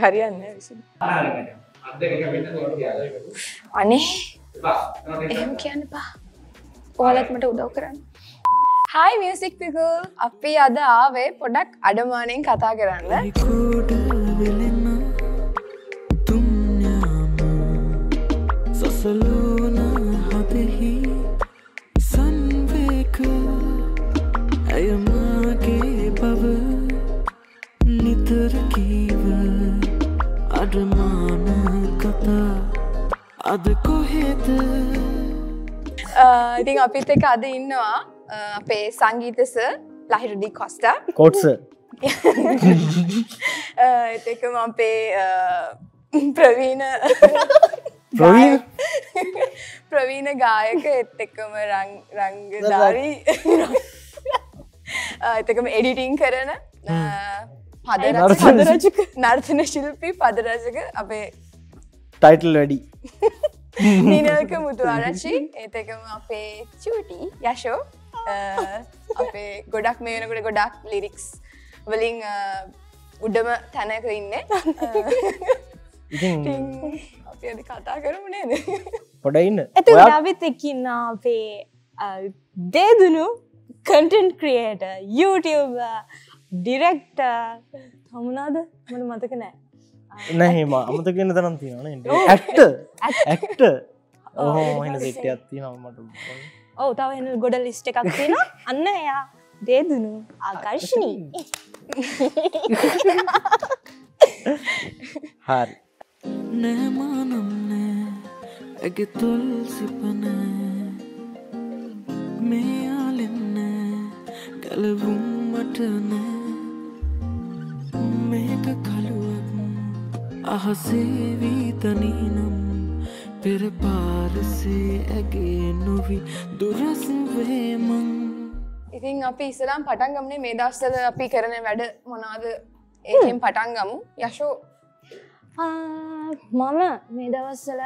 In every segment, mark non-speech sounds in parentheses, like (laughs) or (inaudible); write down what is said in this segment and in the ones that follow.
හරියන්න විසි අනේ එහෙම කියන්න පා ඕලත් මට උදව් කරන්න හයි මියසික් පිකුල් අපි අද ආවේ පොඩක් අඩමානයෙන් කතා කරන්න සසලෝන හදෙහි සන්වේක ඇයමාගේ බව නිතර කීව අඩමාන කතා. අද කොහෙද? ඉතින් අපිත් එක අද ඉන්නවා අපේ සංගීතස ලහිරුදි කොස්ටා. කෝට්ස (laughs) එතකම අපේ ප්‍රවීණ ප්‍රවීණ? ගායක එත් එක්කම රංගධාරී (laughs) එතකම එඩිටිං කරන පද පදරජක නර්තන ශිල්පී පදරජක අපේ ටයිටල් වැඩි. (laughs) නිනල්ක මුතු ආරච්චි ඒතකම අපේ චූටි යශෝ. අපේ ගොඩක් මේ වෙනකොට ගොඩක් ලිරික්ස් වලින් උඩම තැනක ඉන්න (laughs) අද කතා කරමු නේද? පොඩ ඉන්න. ඇත ඔයා අපිත් එක්කින්න අපේ දේදුනු කටන්ට් ක්‍රියට YouTube ඩිරෙක්ට හමුණාද මට මතක නෑ. නැහෙම අමත කියන්න තරම් තියෙනන ඇක්ට ඇක්ට ඔහෝ හන සිට ඇත්ති නමට ඔව තව එන ගොඩ ලිස්ට එකක් තියෙන අන්න එයා දේදුනු ආකර්ශනී හරි නෑමානම්නෑ ඇගෙ තුල් සිපනෑ මේයාලෙන්නෑ ගැලවුම්මට නෑ. මේක කළුවක් අහසේවීතනීනම් පෙරපාරසේ ඇගේ නොවි දුරස්වේමං ඉතින් අපි ඉස්සලාම් පටන් ගමනේ මේ දස්සල අපි කරන වැඩ මොනාද ඒකෙන් පටන් ගමු. යශෝ මම මේ දවස්සල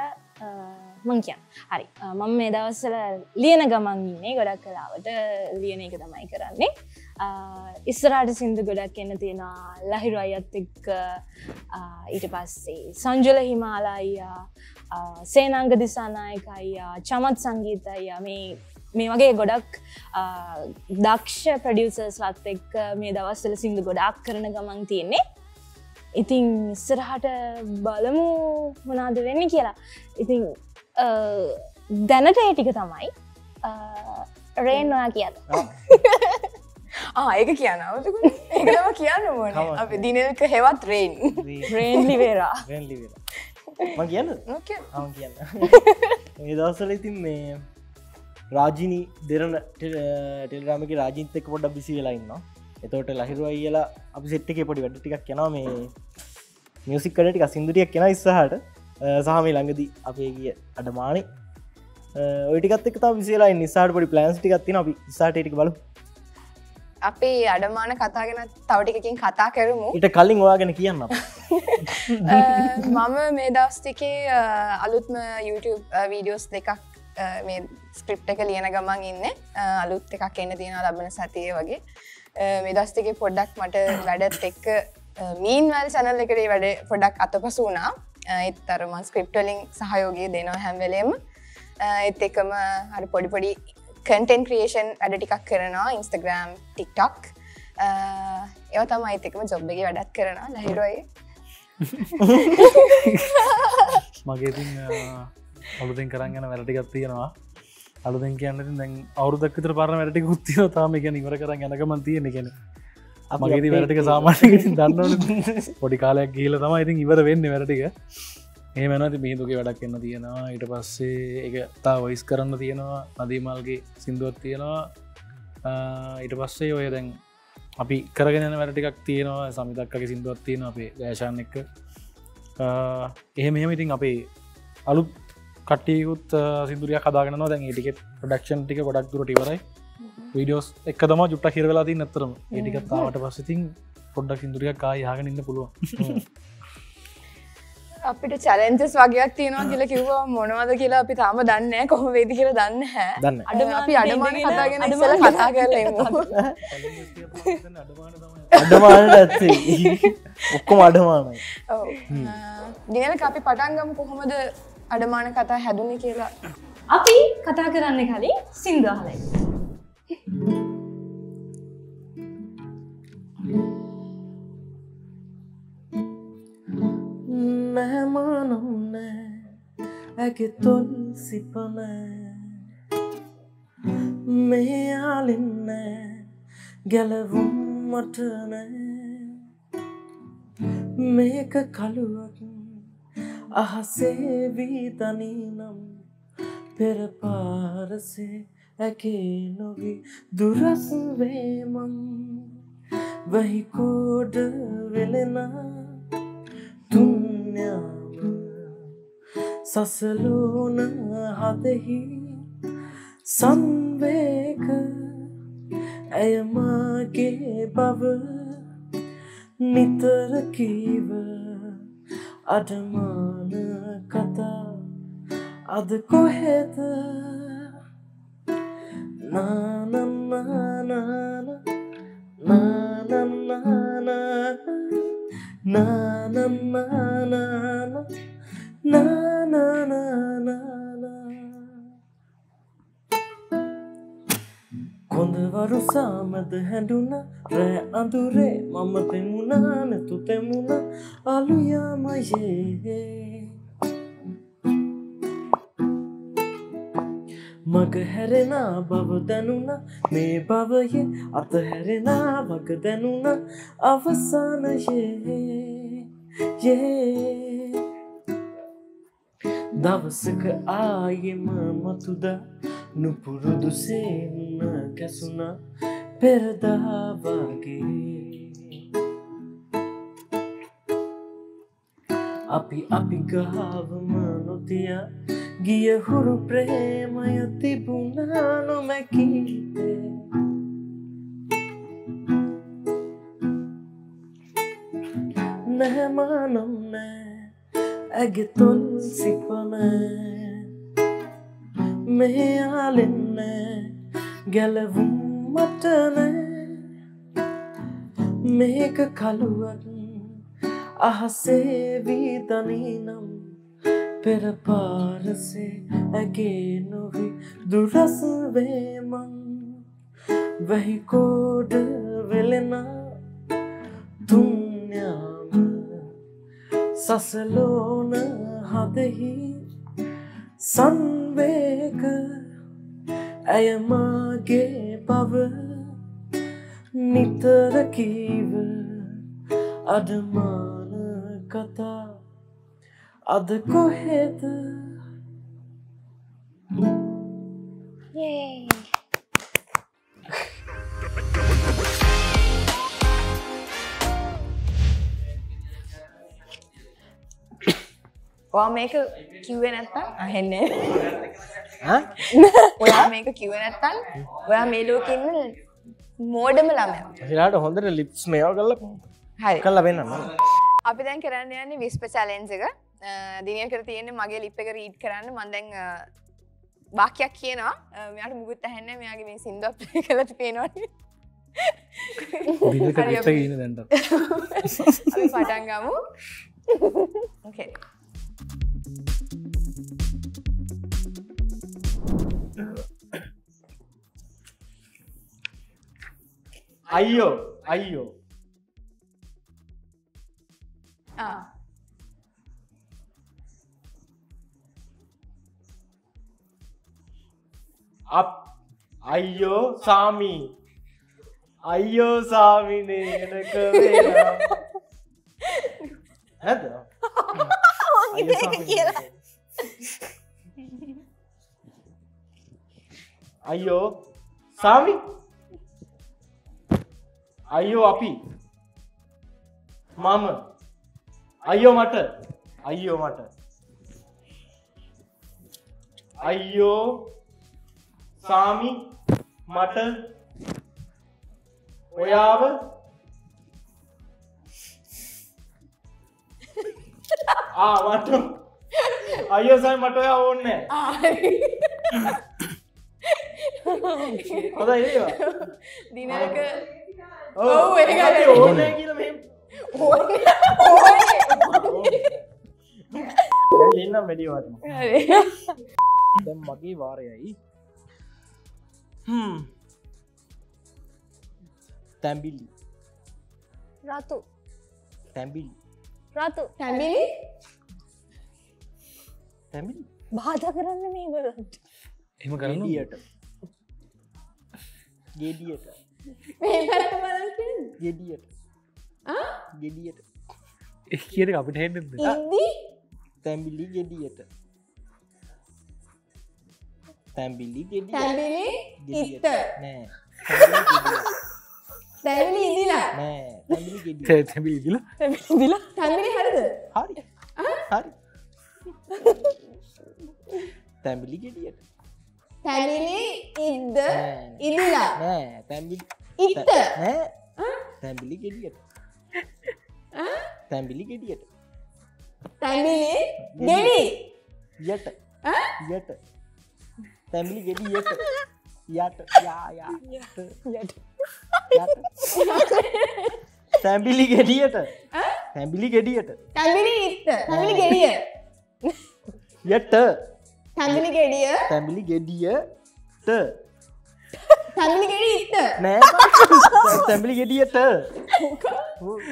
මං කියන් හරි. මම මේ දවස්සල ලියන ගමන් ඉන්නේ ගොඩක් කලාවට. ලියන එක තමයි කරන්නේ. ඉස්සරට සිින්දු ගොඩක් එන්න තියෙනවා. ලහිරු අයත් එක්ක. ඊට පස්සේ සංජල හිමාලා අයියා. සේනංග දිසානායක අයියා. චමත් සංගීත අයියා. මේ මේ වගේ ගොඩක් දක්ෂ ප්‍රඩියසර්ස් ලත් එක්ක මේ දවස්සල සිින්දු ගොඩක් කරන ගමන් තියෙන්නේ. ඉතින් ඉස්සරහට බලමු මොනාද වෙන්න කියලා. ඉතින් අ, දැනට ඒ ටික තමයි රේන් ඔයා කියන්න. ආයක කියනවතු ඒකම කියන්න මොන කවන්න. (laughs) අපි දිනක හෙවත් රේන්. රේන්ලි වේරා ම කියන්න කියන්න. ඒ දවසල ඉතින් මේ රාජිනී දෙරන ටෙල්රාමික රාජින්තක පොඩ බිසි වෙලා ඉන්න එතවට ලහිරුව කියලා අපි සෙට්ක පොඩි වැඩ ටිකක් කෙනවා මේ මියසික් කඩටික සිින්දුටියක් කෙන ඉස්සහට සහම ළඟදී අපේ ගිය අඩමානි. ඔටිකත් එක් විසලා නිසාට පොඩි ප්ලන්ස් ටිකත්තින අපි සාටටික බලු අපි අඩමාන කතාගෙන තවටිකකින් කතා කරමු. ඉට කලින් ඔයාගෙන කියන්න (laughs) මම මේ දවස්ටිකේ අලුත්ම YouTube වීඩියෝස් දෙකක් මේ ස්ක්‍රිප් එක ලියන ගමන් ඉන්න. අලුත් එකක් එන්න තියෙන ලබන සතිය වගේ අ, මේ දස්තිකේ පොඩ්ඩක් මට වැඩත් එක්ක මීන්වල් සැනල් එකට වැඩ පොඩක් අතපසු වුණා. එත් අරම ස්ක්‍රිප්ටලින් සහයෝගය දෙනවා හැම්වෙලේම එත් එකම හරි පොඩිපොඩි කටන් ක්‍රියේෂන් වැඩ ටිකක් කරනවා ඉන්ස්ටග්‍රම් ටික්ටොක් ඒව තම අයිතකම ජොබ්බගේ වැඩත් කරන ලහිරොයි මගේතින් අලුතින් කරන්න යන වැරටිකත් තියෙනවා. අලුදෙන් කියන්න දැන් අවුදක්තර පරන වැටි කුත්තිය තාම. එක නිවර කරන්න යනකමන් තියෙන කෙන මගේති වැරටික සාමානය දන්න පොඩි කාලයක් ගීල තම ඉතින් ඉවර වෙන්න වැරටික ඒ මනති මිහිදුගේ වැඩක් එන්න තියෙනවා. ඊට පස්සේ එක තා වයිස් කරන්න තියෙනවා. නදීමල්ගේ සිින්දුවත් තියෙනවා. ඊට පස්සේ ඔය දැන් අපි කරගෙන වැරටිකක් තියෙනවා. සමිතක්කගේ සිින්දුවත් තියෙන අපේ දෑශාන එක්ක. එහෙම එහෙම ඉතින් අපේ අලුත් කටයකුත් සිදුරිය කදාගෙන දැන් ඒටිකෙත් ප්‍රඩක්ෂන් ටික ගොඩක් දුරට ඉවරයි. වීඩියෝස් එක තම ජුට්ට හිරවෙලා ති නතරම ඒටිකත් තාවට පස්සතින් පොඩ්ඩක් සිදුරියක් කාය යාගෙන ඉන්න පුළුවන්. (laughs) අපිට චලෙන්ජස් වගේයක් තියෙනවා කියල කිව්වා මොනවද කියලා අපි තාම දන්න කොහොම වේදි කියල දන්න හැ දන්න අඩ අපි අඩමාන කතාගෙන අඩමාන කතා කරලමු (laughs) අඩමානට ඇත්තේ. ඔක්කොම අඩමානයි. දිනල අපි පටන්ගම කොහොමද අඩමාන කතා හැදුන කියලා. අපි කතා කරන්න කලින් සින්දහලයි නැමනම් නෑ ඇගේ තොල් සිපන මෙයාලින්න ගැලවුම් මට නෑ මේක කළුවක් අහසේ වීතනීනම් පෙරපාරසේ ඇගේ නොවි දුරස් වේමන් වහිකෝඩ වෙලෙනා තුන්යාම සසලෝන හදෙහි සංවේක ඇයමගේ බව නිතර කීව අඩමාන කතා අද කොහෙද නානම්නානාන නානම්නානාන කොඳවරු සාමද හැඩුන රෑ අඳුරේ මම පෙමුණනතු තෙමුණ අලුයාමයේ. මග හැරෙන බව දැනුණ මේ භවයේ අතහැරෙන වග දැනුණ අවසානයේ. යේ දවසක ආයෙම මතුද නුපුරුදු සේන්න කැසුන පෙරදාවාගේ අපි අපි ගාවම නොතිය ගිය හුරු ප්‍රේමය තිබුණා නොමැකීතේ නැහමානම් නෑ ඇගෙ තොල් සිපන මෙයාලෙන්න ගැලවුම් මටනෑ මේක කළුවක් අහසේ වීදනීනම් පෙරපාරසේ ඇගේ නොවි දුරස් වේමන් වැහිකෝඩ වෙලෙන තුන්යාම සසලෝන හදෙහි සංවේක ඇයමාගේ පව නිතර කීව අඩමාන කතා. අද කොහෙද? ඔයා මේක කිව්වේ නැත්තම් අහෙන්නේ? (laughs) ඔයා මේක කිව්වේ නැත්තම් ඔයා මේ ලෝකෙ ඉන්න මෝඩම ළමයා. හිලාට හොඳට ලිප්ස් මේවා කල්ල හරි. කල්ල වෙන්න අපි දැන් කරන්න යන්නේ විස්ප චලෙන්ජ එක. දිනිය කර තියෙන්නේ මගේ ලිප් එක රීඩ් කරන්න. මන්දැන් වාක්‍යයක් කියනවා. මෙයාට මුකුත් ඇහැන්න මෙයාගේ මේ සිින්දුව කලති පේනවා පටන්ගමු ඕකේ අයියෝ අයියෝ ආ. අප අයියෝ සාමී අයියෝ සාමිනේ එනක වේලා. නැද්ද? අයියෝ අපි. මම. අයියෝ මට. අයියෝ මට. අයියෝ සාමි මට. ඔයාව. (laughs) ආවට අයසයි මට ඔය ඕන්න ඒවා. (laughs) දිනක ඔව්. ඕන කියල මෙ එන්නම් වැඩිවාත්ම දැම් මගේ වාරයයි තැම්බිලි රතු තැම්බිලි රතු තැමිලි තැමිලි බාධ කරන්න මේ එම කරන්න ගෙඩියට ගෙඩියට. ගෙඩියට. කියට අපිට ඉද්දි තැම්බිලි ගෙඩියට. තැම්බිලි ගෙඩිය ගෙඩියට. නෑ. තැමිලි ඉදිලා. තැබිලි දිල දිල තැමිලි හරිද? හරි. හරි. (laughs) තැම්බිලි ගෙඩියට තැමිලි ඉද්ද නෑ. ඉදිලා නෑ තැම්බිලි ඉත්ත නෑ. තැම්බිලි ගෙඩියට. තැම්බිලි ගෙඩියට. තැමිලි ගෙඩි. යට. යට. තැම්බිලි ගෙඩි යට. යට. යා යා. යට. යට. තැම්බිලි ගෙඩියට. තැම්බිලි ගෙඩියට. තැමිලි ඉත්ත තැමිලි ගෙඩිය. යට තැමිලි ගෙඩිය. තැම්බිලි ගෙඩියට තැමිලි ගෙඩි ඉත්ත නෑ. තැම්බිලි ගෙඩියට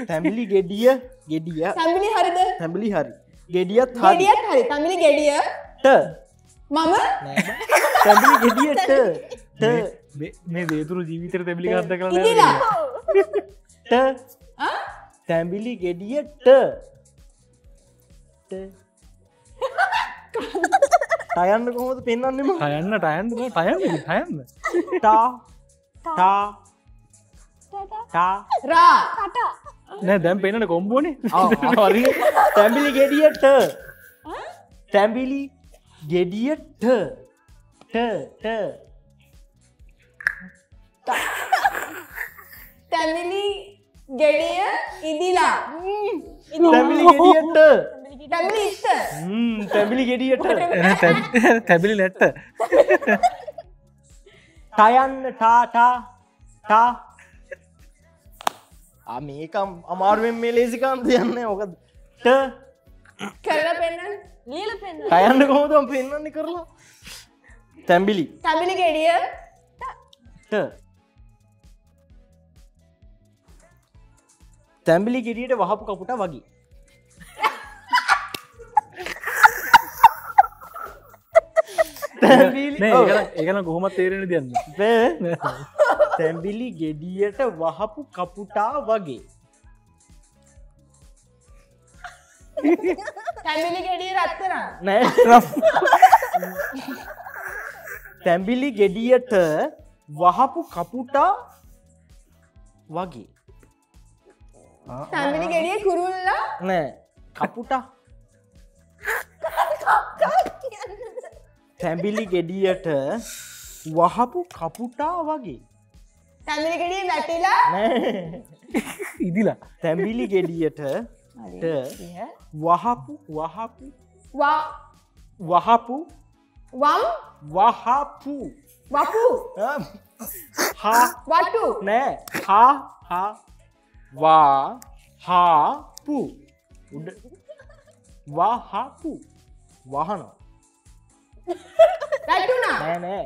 තැම්බිලි ගෙඩිය ගෙඩිය. තැමිලි හරිද? තැම්බිලි හරි. ගෙඩියත් හරි. ගෙඩියත් හරි. තැමිලි ගෙඩිය. ට. මම? තැම්බිලි ගෙඩියට මේ දේතුරු ජීවිතර තැබිලි ගත්ත කළ තැම්බිලි ගෙඩියට ටයන්න කොහොද පෙන්න්නන්නම හයන්න ටයන්ද ටයන්න හයන්න ටා ටා. ටා රා. නෑ දැම් පෙනට කොම්බෝනේ. හරි. තැම්බිලි ගෙඩියට. තැම්බිලි ගෙඩියට. ට තැමිලි ගෙඩිය ඉදිලා. තැමිලි ගෙඩියට තැමිලි ගෙඩියට. තැබිලි නැත්ත ටයන්න ටාටා ටා ආ මේකම් අමාරුවෙන් මේ ලේසිකාන්ත යන්න ඕකද ට. කරලා පෙන්න්න ලියල පෙන්න්න ටයන්න කොහොදම් පෙන්න්නේ කරලා? තැම්බිලි තැමිලි ගෙඩිය. තැම්බිලි ගෙඩියට වහපු කපුට වගේ ඒකන කොහොමත් තේරෙන දෙන්න. තැම්බිලි ගෙඩියට වහපු කපුටා වගේ. තැමිලි ගෙඩිය රත්තරා නෑ. තැම්බිලි ගෙඩියට වහපු කපුටා වගේ. තැමිලි ගෙඩිය කුරුල්ලා? නෑ. කපුටා තැම්බිලි ගෙඩියට වහපු කපුටා වගේ. තැමිලි ගෙඩිය වැටිලා? නෑ. ඉදිලා. තැම්බිලි ගෙඩියට ට වහපු වහපු වා වහපු වම් වහපු. වපු. අම්. හා. වටු නෑ. හා හා. වා හාපු උඩ. වහපු. වහන වැටුණා නෑ නෑ.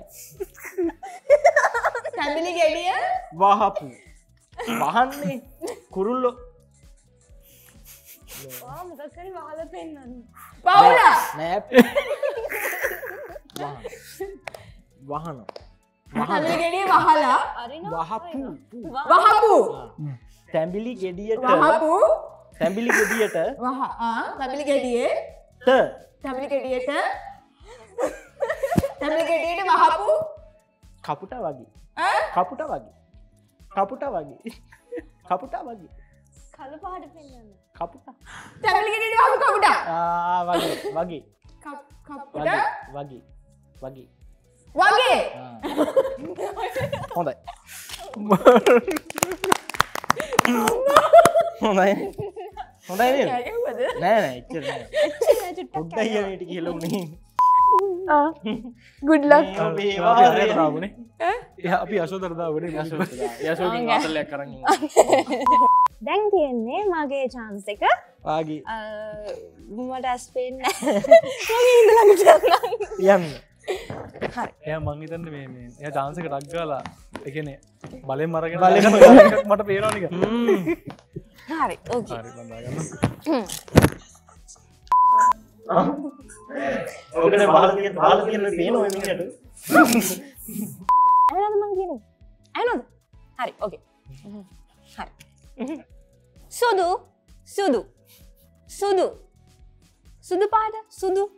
තැමිලි ගෙඩිය? වහපු. වහන්නේ කුරුල්ලො. මොකක්කරි වාල පෙන්න්න පවුලා? නෑ වහන. තැමිලි ගෙඩිය වහලා? වහපු. වහපු. තැම්බිලි ගෙඩියට. වහපු. තැම්බිලි ගෙඩියට. වහ ආ තැමිලි ගෙඩියේ ට. තැමිලි ගෙඩියට (laughs) තැමිලි ගෙඩියට වහපු කපුට වගේ. ඈ? කපුට වගේ. කපුට වගේ. (laughs) කපුට වගේ. කල පාට පෙන්න්න කපුට. තැමිලි ගෙඩියට වහපු කපුටා? ආ, වගේ වගේ. වගේ වගේ වගේ. හොඳයි. හොඳයි. හොඳයි? (laughs) නෑ නෑ එච්චර පොඩ්ඩයි කියනට luck. රාවනේ අපි යශෝකින් අතලයක් කරන්න දැන් තියෙන්නේ මගේ චාන්ස එක ආගේ මට ඇස්පෙන් යන්න එය මංහිතන්න මේ මේ එය චාන්සක ටක්ගාලා එකන බලෙන් මරගෙන බලෙන් බලෙන් මට පේරනික හරි ඕකේ ඕකන බාල බාල කියන්න පේන මිට ඇනද මං කියන ඇනොද හරි ඕකේ හරි. සුදු සුදු. සුදු. සුදු පාට සුදු.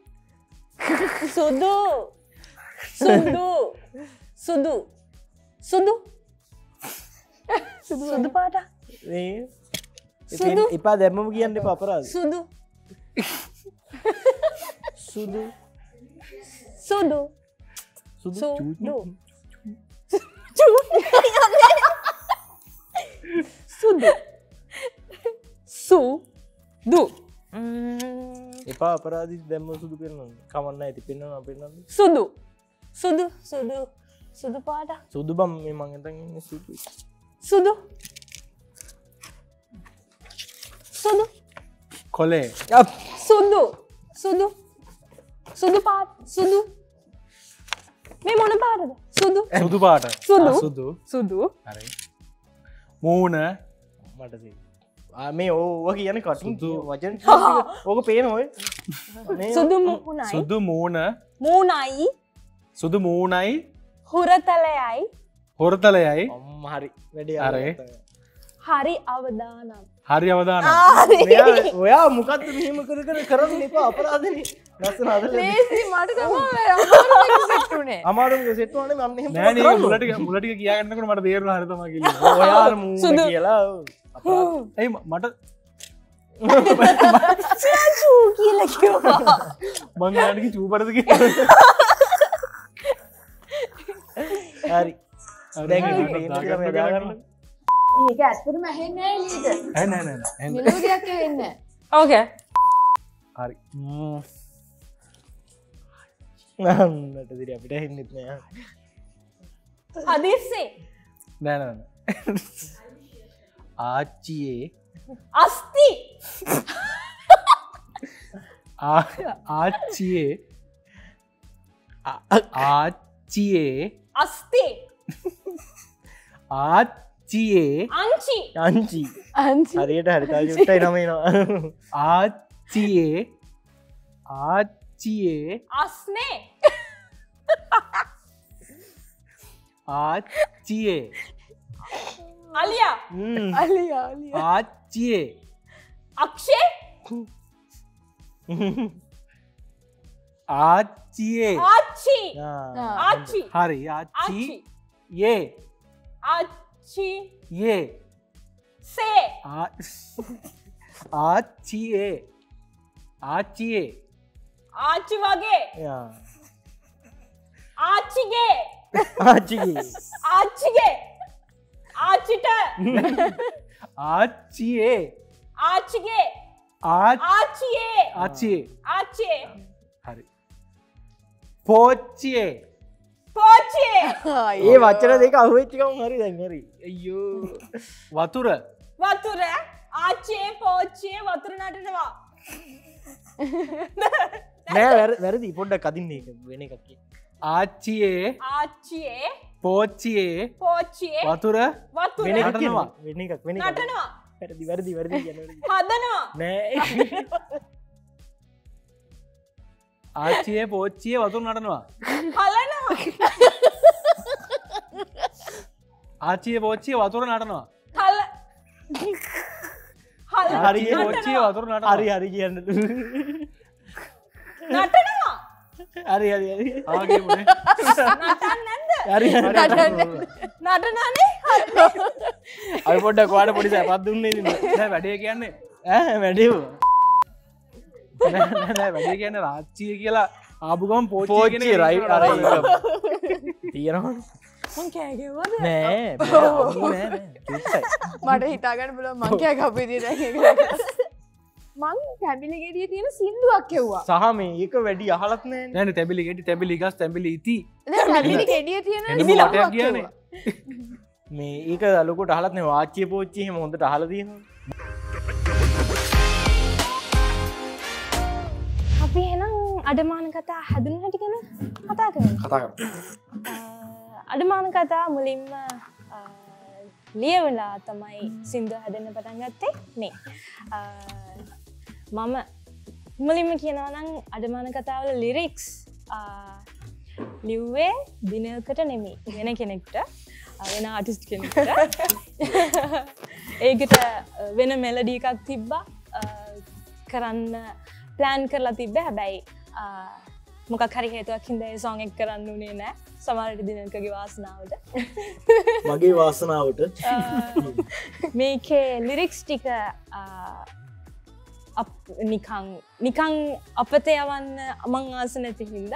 සුදු. සුදු. සුදු. සුදු. සුදු පාට සුදු. එපා දැම්මම කියන්න පපරාද සුදු. සුදු සුදු සුදු සුදු සුදු සුදු එපා අපරාධි දැම්ම සුදු පෙන්න්න කමන්න ඇති පෙන්න්න පෙන්න්න සුදු සුදු සුදු සුදු පාට සුදු බම් මේ මංගතන්න සුදු සුදු සුදු කොලේ සුදු සුදු සුදු පාට සුදු. මේ මොන පාටද? සුදු. සුදු පාට. සුදු. සුදු. සුදු. හරි. මූන මටසේ මේ ඕව කියන සුදු. වචන (laughs) ඕක පේන ඔය (laughs) සුදු මුහුණයි සුදු මූන මූනයි සුදු මූනයි හුරතලයයි. හොරතලයයි. අම්ම හරි වැඩේ අරේ. හරි අවදානම් හරි අවදාන ඔයා මොකක්ද මෙහෙම කර කර කරන්න? එපා අපරාධන. ලස්සන අමාරුම සෙට්වන මුලටික මුලටික කියන්නකට මට දේරු හරතම (laughs) ඔයා. කියලා. ඇයි මට කියල කිව්වා. (laughs) මංගනක චූපරදක හරි. දැන් දාගන්න ඒක ඇත්තරම ඇහෙන්නේ නේද? ඇනෑ මිලෝගයක් වෙන්න ඕකේ හරි. නන්නට දිර අපිට හෙන්නෙත් නෑ. අදිස්සේ නෑනන ආච්චියේ. අස්ති. ආ- ආච්චියේ. ආච්චියේ. අස්ති 지혜 안치 안치 안치 잘했다 잘했다 좋다 이놈이나 아 지혜 아 지혜 아스네 아 지혜 알리야 음. 알리야 알리야 아 지혜 अक्षय आची आची आची हरी आची ये आची ආච්චියේ අංචි අංචි අන්සි හරියට හරිතා යුත්තයි නමනවා ආච්චියේ ආච්චියේ අස්නේ ආච්චියේ අලියා අලියා ආච්චියේ අක්ෂේ ආච්චියේ ආච්චි ආච්චි හරි ආච්චි ආච්චි යේ ආච්චි යේ සේ ආ- ආච්චියේ ආච්චියේ ආච්චි වගේ ආච්චිගේ ආචිගේ ආච්චිගේ ආච්චිට ආච්චියේ ආච්චිගේ ආ- ආච්චියේ ආච්චියේ ආච්චියේ හරි පෝච්චියේ පෝච්චියේ (laughs) ඒ වච්චර දෙක අහුවෙච්චිකම් හරි දැන් හරි. අයෝ වතුර. වතුර? ආච්චියේ පෝච්චියේ වතුර නටනවා. නෑ වැර- වැරදි. පොඩ්ඩ කදින්න වෙන එකක් කිය. ආච්චියේ ආච්චියේ පෝච්චියේ පෝච්චියේ වතුර වතුර වෙන. කියන්න. වෙන එකක් වෙන එකක්. නටනවා. වැරදි වැරදි වැරදි. හදනවා. නෑ. (laughs) ආච්චියේ පෝච්චියේ වතුර නටනවා. හලනවා (laughs) ආච්චිය පෝච්චිය වතුර නටනවා. හල. හල. හරි ආච්චියේ පෝච්චිය වතුර නටනවා. හරි හරි කියන්න. නටනවා. හරි හරි හරි. හරි නටනනේ. අයි පොඩ්ඩ කවාට පොඩි සැපත් දුන්නේ නෑ වැඩේ කියන්නේ? ඇ නෑ, වැඩේ කියන්න රාච්චිය කියලා ආපුගම් පෝච්චි රයි අර තියෙනවා කෑගෙවද. මට හිතාගන්න පුල මංකය කපිදි මං පැබිලිගෙඩිය තියෙන සිින්දුවක් කෙව්වා සහ මේ ඒක වැඩි අහලත්නෑ නැන තැබිලි ගෙටි තැබිලි ගස් තැබිලි ඉති. කියන. මේ ඒක ලොකොට අහලත්න වාච්චය පෝච්චි හම හොඳට අහලදීම අපි එනම් අඩමාන කතා හැදුන හැටි ගැන කතා කරන කතා අඩමාන කතා මුලින්ම අ, ලියවලා තමයි සිින්දු හැදන්න පටන් ගත්තේ. නේ අ, මම මුලින්ම කියනවනං අඩමාන කතාවල ලිරික්ස් ලිව්වේ දිනකට නෙමේ වෙන කෙනෙක්ට අ, වෙන ආටිස්ට් කෙනෙක්ට. ඒකට අ, වෙන මෙලඩී එකක් තිබ්බා අ, කරන්න ප්ලෑන් කරලා තිබ්බ. හැබැයි අ, මොකක් හරි හේතුවක් හින්ද ඒ සෝන් එක් කරන්න උනේ නෑ. සමහරට දිනකගේ වාසනාවට. මගේ වාසනාවට. (laughs) මේකේ ලිරික්ස් ටික නිකං නිකං අපත යවන්න අමං ආස නැති හින්ද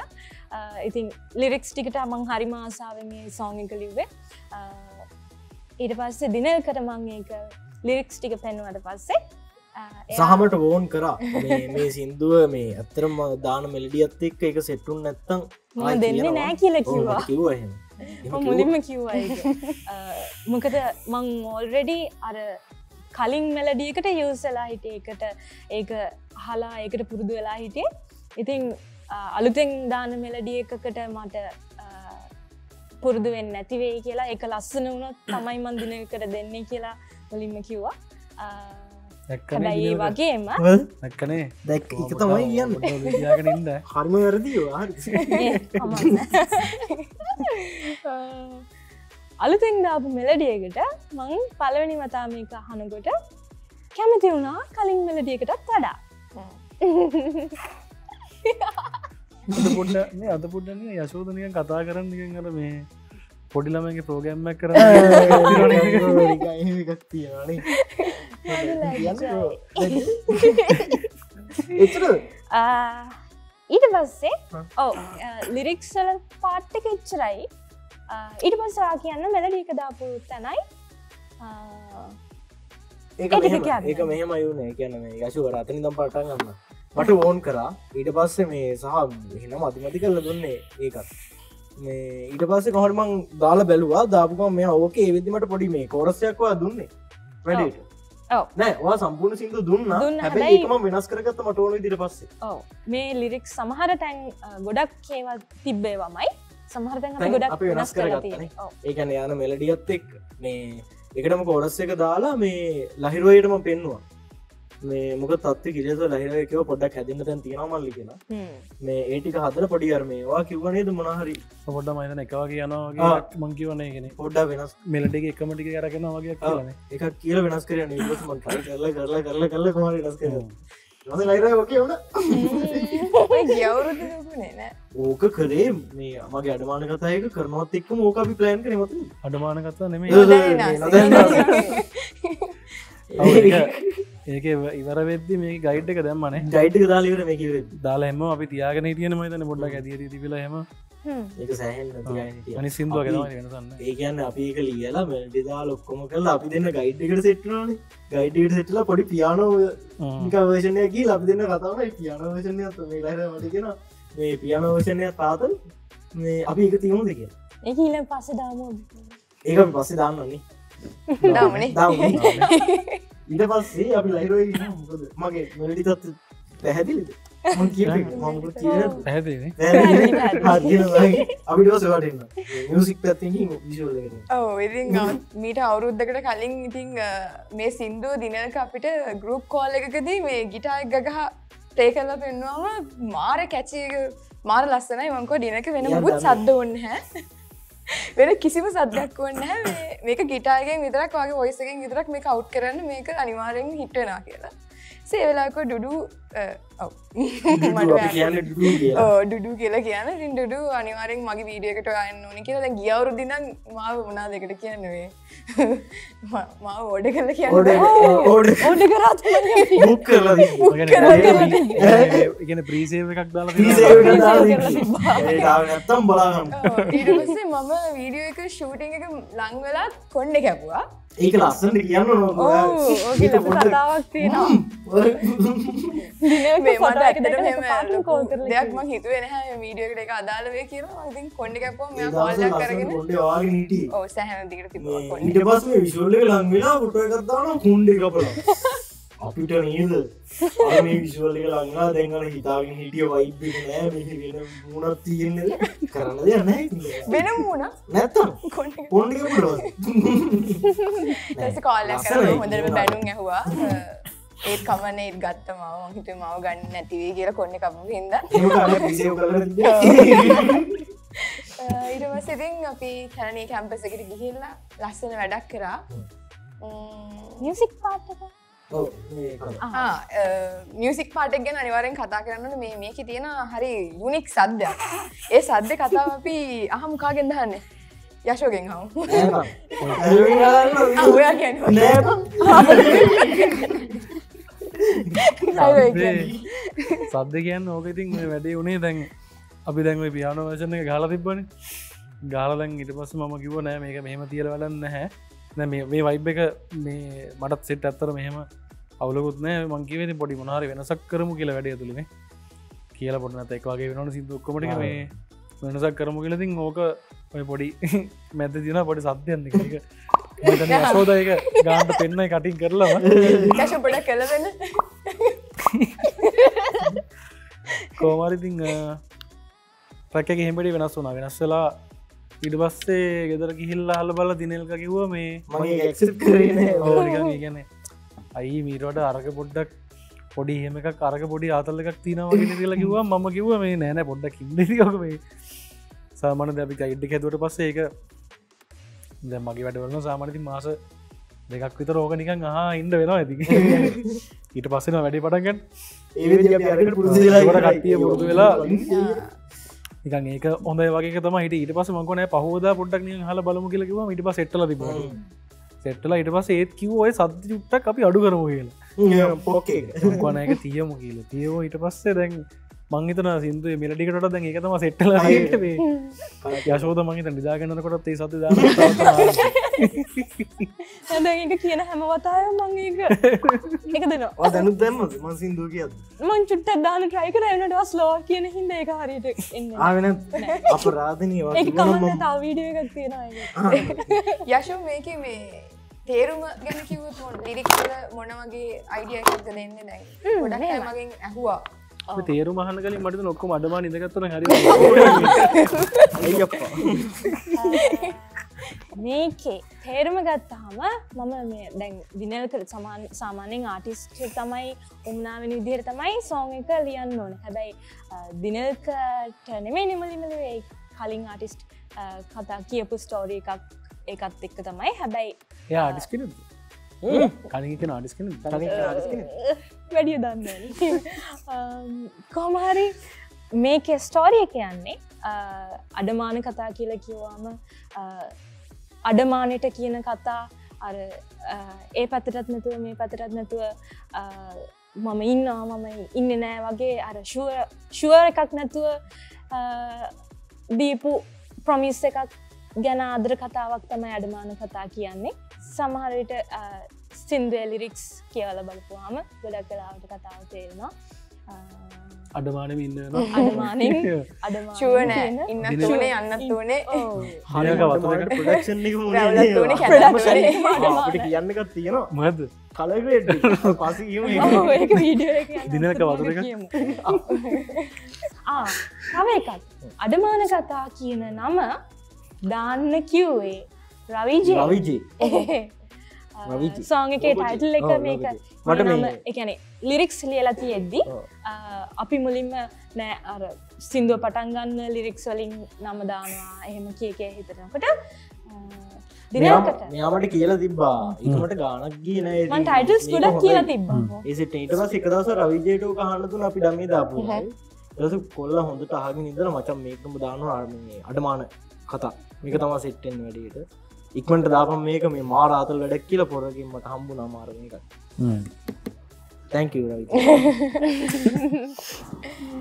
ඉතින් ලිරික්ස් ටිකට අමං හරිම ආසාාවගේ සෝං එක ලිව්වේ. ඊට පස්සේ දිනල්කට මං ඒක ලිරික්ස් ටික පෙන්වට පස්සේ සහමට වෝන් කරා. මේ සින්දුව මේ ඇත්තරම දාන මෙලඩියත් එක්ක එක සෙට්ටුන් නැත්තං දෙන්නේ නෑ කියල කිව්වා. කිව්ව මුලින්ම කිව්වා (laughs) මොකද මං ඕල්රෙඩි අර කලින් මෙලඩියකට යසලා හිට ඒකට ඒක හලා ඒකට පුරුදු වෙලා හිටිය. ඉතින් අ, අලුතෙන් දාන මෙලඩිය එකකට මට පුරුදු වෙන්න නැතිවේ කියලා එක ලස්සන වුණොත් තමයි මන් දිනකට දෙන්නේ කියලා මුලින්ම කිව්වා හැබැයි ඒ වගේම නැක්කනේ දැක් එක තමයි කියන්න. ඉන්න. (laughs) හරිම වැරදිවා. (laughs) (laughs) අලුතෙන් දාපු මෙලඩියකට මං පලවෙනි වතාමක අහනකොට කැමති වුණා කලින් මෙලඩියකටත් වඩා. පොඩ්ඩ මේ අද පොඩ්ඩන්නේ යශෝධනය කතා කරන්න නිකන් අර මේ පොඩිලමගේ ප්‍රෝගම්මක් කර (laughs) ඊට පස්සේ ඕ ලිරික්සල පාට්ටක එච්චරයි. ඊට පස්සා කියන්න මෙලඩියක දාපු තැනයි. ඒක මෙහෙම- යුන කියන යශුව රතනි දම් පටන් ගන්න. මට ඕන් කරා. ඊට පස්සේ මේ සහ එහෙනම් අතිමති කල්ල දුන්නේ ඒකත්. මේ ඊට පස්සේ කොහටමං දාලා බැලවා. දාපුකම මේ ඕක ඒවිදිමට පොඩි මේ කෝරසයක්වා දුන්නේ. වැඩට ඔව්. නෑ වා සම්පූර්ණ සිින්දු දුන්න. ඒකම වෙනස් කරගත්ත මට ඕන දිර පස්සේ. මේ ලිරික් සමහර තැන් ගොඩක් කේවල් තිබ්බේවමයි. සමහරතැන් ගොඩක් අපි වෙනස් කරගත්තනේ. ඒකන යන මෙලඩියත් එක් මේ එකටම කෝරස් එක දාලා මේ ලහිරුවයටම පෙන්වා මේ මොක තත්ව කිරෙස ලහිරයකව පොඩක් හැදින්න තැන් තියෙනමල්ලි හ්ම්. මේ ඒටික හදර පොඩි අර්මේවා කිවනේද මොනහරි පොඩ්ඩ මයිතන එකවා කියනවාගේ ආ. මංකිවනේ ගෙන පොඩ්ඩ වෙනස්. මෙලටික එකමටික කරගෙන වගේ එකක් කියල වෙනස් කරන කරලා කරලා කරලා කරල කොමර වෙනස් කර. ම (laughs) ඕක කරේ මේ මගේ අඩමාන කතායක කරනවත් එක්ක මෝක අපි ප්ලෑන් කරමතු අඩමාන කත්තා නෙමේ (laughs) ඒක ඉවර වෙද්දි මේ ගයිඩ් එක දැම්මනේ. ජයිටක දාලිවට මේ කිව දාලා එම අපි තියාගෙන හිටියන මතන පොඩ්ඩක් ඇතිර තිබල හෙම. හ්ම්. ඒක සෑහෙන් සිින්දුව ගෙනම වෙනසන්න ඒකන්න අපි එක ලියලා මැඩිදා ලොක්කොම කරලා අපි දෙන්න ගයිඩ්කට සෙට්නන ගයිඩට සෙටලා පොඩි පියානෝ වේශනයකි ලබි දෙන්න මේ ලර මටිගෙන මේ පියානවේශනය පාතල් මේ අපි එක තියමු දෙක ඒක ඊල පස්ස දාම. ඒක අපි පස්සේ දාන්නන්නේ දාමනේ (laughs) ඉට පස්සේ අපි ලයිරෝයි මගේ මලඩි තත් පැහැදිලිද? මීට අවුරුද්ධකට කලින් ඉතිං මේ සින්දුව දිනක අපිට ගරුප් කෝල් එකකදී මේ ගිටාක් ගගහ තේ කරලා පෙන්වාම මාර කැචි මාර ලස්සනයි. මංකෝ ඩිනක වෙන මුත්. සද්ද ඔන්න හැ වෙන කිසිම සද්දක් වන්න හැ මේක ගිටාගෙන් විතරක් වගේ ඔයිසකින් විතරක් මේ කව් කරන්න මේක අනිවාරෙන් හිටවෙනා කියලා. සේවෙලාකො ඩුඩු ඩුඩු කියලා කියන ඩුඩු අනිවාරෙන් මගේ වීඩියකට ගන්න ඕනි කියලා දැන් ගියවරු දින මාව වනා දෙකට කියන්නවේ මාව ඕඩ කල කියන්න ඕඩ ඕඩ කරාත් බුක් කරලා ඉගෙන ප්‍රීසේව එකක් දාලා ඊටපස්සේ මම වීඩියෝ එක ෂූටිං එක ලංවෙලා කොන්්ඩ කැපුවා ඒක ලස්සට කියන්න දෙයක් ම හිතුවෙන හැ වීඩියකට එක අදාලවේ කියලා. ඉතින් කොඩි කැපෝ මෙ කොල්ලක් කරගෙන වාගේ නීටි ඕ සැහන දිගට තිබ ඊට පස් මේ විශල්ල ලංවෙලා පුට එකත්තාන කුන්්ඩේ කපල අපිට නීද? මේ විශවල්ල එක ලංඟා දැන්ගල හිතාගෙන හිටිය වයිබ නෑ. මෙහි වෙන මුණත් තියෙන්නේ කරන්න දෙයක් නෑ වෙන මුණ කොඩ කොන්්ඩ කාල්ල හොඳරම බැනුම් ඇහවා. ඒත් කමන ඒත් ගත්ත මව. හිත මව ගන්න නැතිවේ කියලා කොන්න කපු හිද ඉරවසතින් අපි තැනනේ කැම්පසකට ගිහිල්ලා ලස්සන වැඩක් කරා. මියසික් පාටක මියසික් පාටක් ගැන අනිවාරෙන් කතා කරන්න මේ මේක තියෙන හරි යුනික් සද්‍යයක් ඒ සද්‍ය කතාව අපි අහමුකාගෙන් දහන්න? යශෝගෙන් හවු සද්ද කියන්න ඕක ඉතින් ඔය වැඩේ උනේ දැන් අපි දැන්ව පියානෝ වශන ගාල තිබ්බන. ගාලලන් ඉට පස්ස මම කිව නෑ මේක මෙහම තියල වලන්න හැ නැ මේ මේ වයිබ් එක මේ මටත් සෙට් ඇත්තර මෙහෙම අවුලකුත්නෑ මංකිවේ පොඩි මොනාර වෙනසක් කරමු කියල වැඩ තුළේ කියල පොට නැත එකවාගේ වෙනට සිදුක්කමටි මේ වෙනසක් කරමු කියලතින් ඕක ඔය පොඩි (laughs) මැද තින පොඩි සත්‍යයන්න සෝදයක ගාන්ට පෙන්න්න කටින් කරලම කශ පොඩ කලවෙන්න කෝමරිතිං රැක එහෙමටි වෙනස් වුනා වෙනස්සලා ඉඩ පස්සේ ගෙදර කිහිල්ලා හල බල දිනල්ක කිව්ව මේ මගේ ගැන අයි මීරට අරක පොඩ්ඩක් පොඩි හෙම එක කරක පොඩි ආතල්ල එකක් තිනවගෙන කියලා කිවවා. මම කිව්ව මේ නෑන පොඩ්ඩක් ඉන්නක සාමාන දැපි අයිඩ්ඩි හැතුවට පස්සේ ඒක දැ මගේ වැඩවලන සාමානති මාස දෙකක් විත රෝග නිකන් හා ඉන්ඩ වෙනවා ඇති (laughs) ඊට පස්සෙන වැඩි පටගන් කට්ටිය පුරුදු වෙලා (laughs) නිකන් ඒක හොඳ වගේ තම හිට ඊට පස මකන පහෝද පොඩ්ඩක් හල බලමු කියලකිව ඊට පස් එට්ල තිබ සෙට්ටල ඉට පස ඒත් කිව ඔය සද්‍ය යුට්ටක් අපි අඩු කරමු කියලා. පොකේ කොනයක තියමු කියල. තියෝ ඊට පස්සේ දැන් මංහිතන සිින්දු මිලටිකට දැන් එකතම සෙට්ටල යශෝද මහිත නිදාගන්නකොටත් ඒ සත ඇ කියන හැම වතාය මංඒක එක (laughs) දෙනවා. දැනුත් දැම්ම මන් සිින්දුව කියත් මං චුට්ට දාන ට්‍රයි කර එනට ස්ලෝ කියන හිද එක හරිට එන්න ආවෙන අප රාධනී ඒ කමන්න තව වීඩිය එකක් තියෙන (laughs) යශු මේක මේ තේරුම ගැන කිවත් ලිරික්ල මොන වගේ අයිඩියකක්ද දෙන්න ගොඩක් අය මගෙන් ඇහවා. තේරු මහන කලින් මට නොක්කො අඩමා නිදගත්තන හරි මේකේ තේරුම ගත්තාම මම මේ දැන් දිනල් කර සමාන් සාමාන්‍යෙන් ආටිස්ට තමයි උම්නාවෙන විදිහර තමයි සෝං එක ලියන්න ඕන. හැබැයි දිනල්කට නෙමේ නිමලිමලේ කලින් ආටිස්ට් කතා කියපු ස්ටෝරී එකක් ඒකත් එක්ක තමයි. හැබැයි යා අඩිස්කෙන කලික නාඩිස්කෙන වැඩිය දන්න කොමහරි මේක ස්ටෝරිය කියන්නේ අඩමාන කතා කියලා කිව්වාම අඩමානයට කියන කතා අර ඒ පැතරත් නැතුව මේ පැතරත් නැතුව මම ඉන්නවා මම ඉන්න නෑ වගේ අර ශුවර එකක් නැතුව දීපු ප්‍රමිස් එකක් ගැන ආදර කතාවක් තමයි අඩමාන කතා කියන්නේ සමහරට සින්දුව ලිරික්ස් කියවල බලපුවාම ගොඩක් කලාවට කතාව තේරෙනවා. අඩමානම ඉන්න අඩමානින් ශුවනෑ (laughs) ඉන්න තුනේ යන්නත් ඕනේ. හනක වතුරකට ප්‍රඩක්ෂන් රැවලත් ඕනේ එක කැඩ අපිට (laughs) කියන්න එකක් තියෙනවා. මද කලකට පස ඒක වීඩියෝ දිනක වතුර (laughs) තව එකත් අඩමාන කතා කියන නම දාන්න කිව්වේ රවිජී. සෝංගේ ටයිටල් එක ඔව්, මේක. එකන ලිරික්ස් ලියලා තියෙද්දි ඔව්. අපි මුලින්ම නෑ අර සිින්දුව පටන්ගන්න ලිරික්ස් වලින් නම දානවා එහෙම කියකය හිතරනකොට දිනකට මෙයාමට කියලා තිබ්බා. එකමට ගානක් ගිය නෑ. මන් ටයිටල්ස් ගොඩක් කියලා තිබ්බා. ඒසට ඊට පස් එක දවස රවිජයට කහන්නතුන අපි ඩමේ දාපු දස කොල්ල හොඳට අහගෙන ඉදර මචන් මේකම දාන ආර්මන්නේ අඩමාන කතා. මේක තමා සෙට්ටෙන් වැඩට ඉක්මට දාපම් මේක මේ මාරාතල් වැඩක් කියල පොරකින් මට හම්බු නමාරම එක තැංක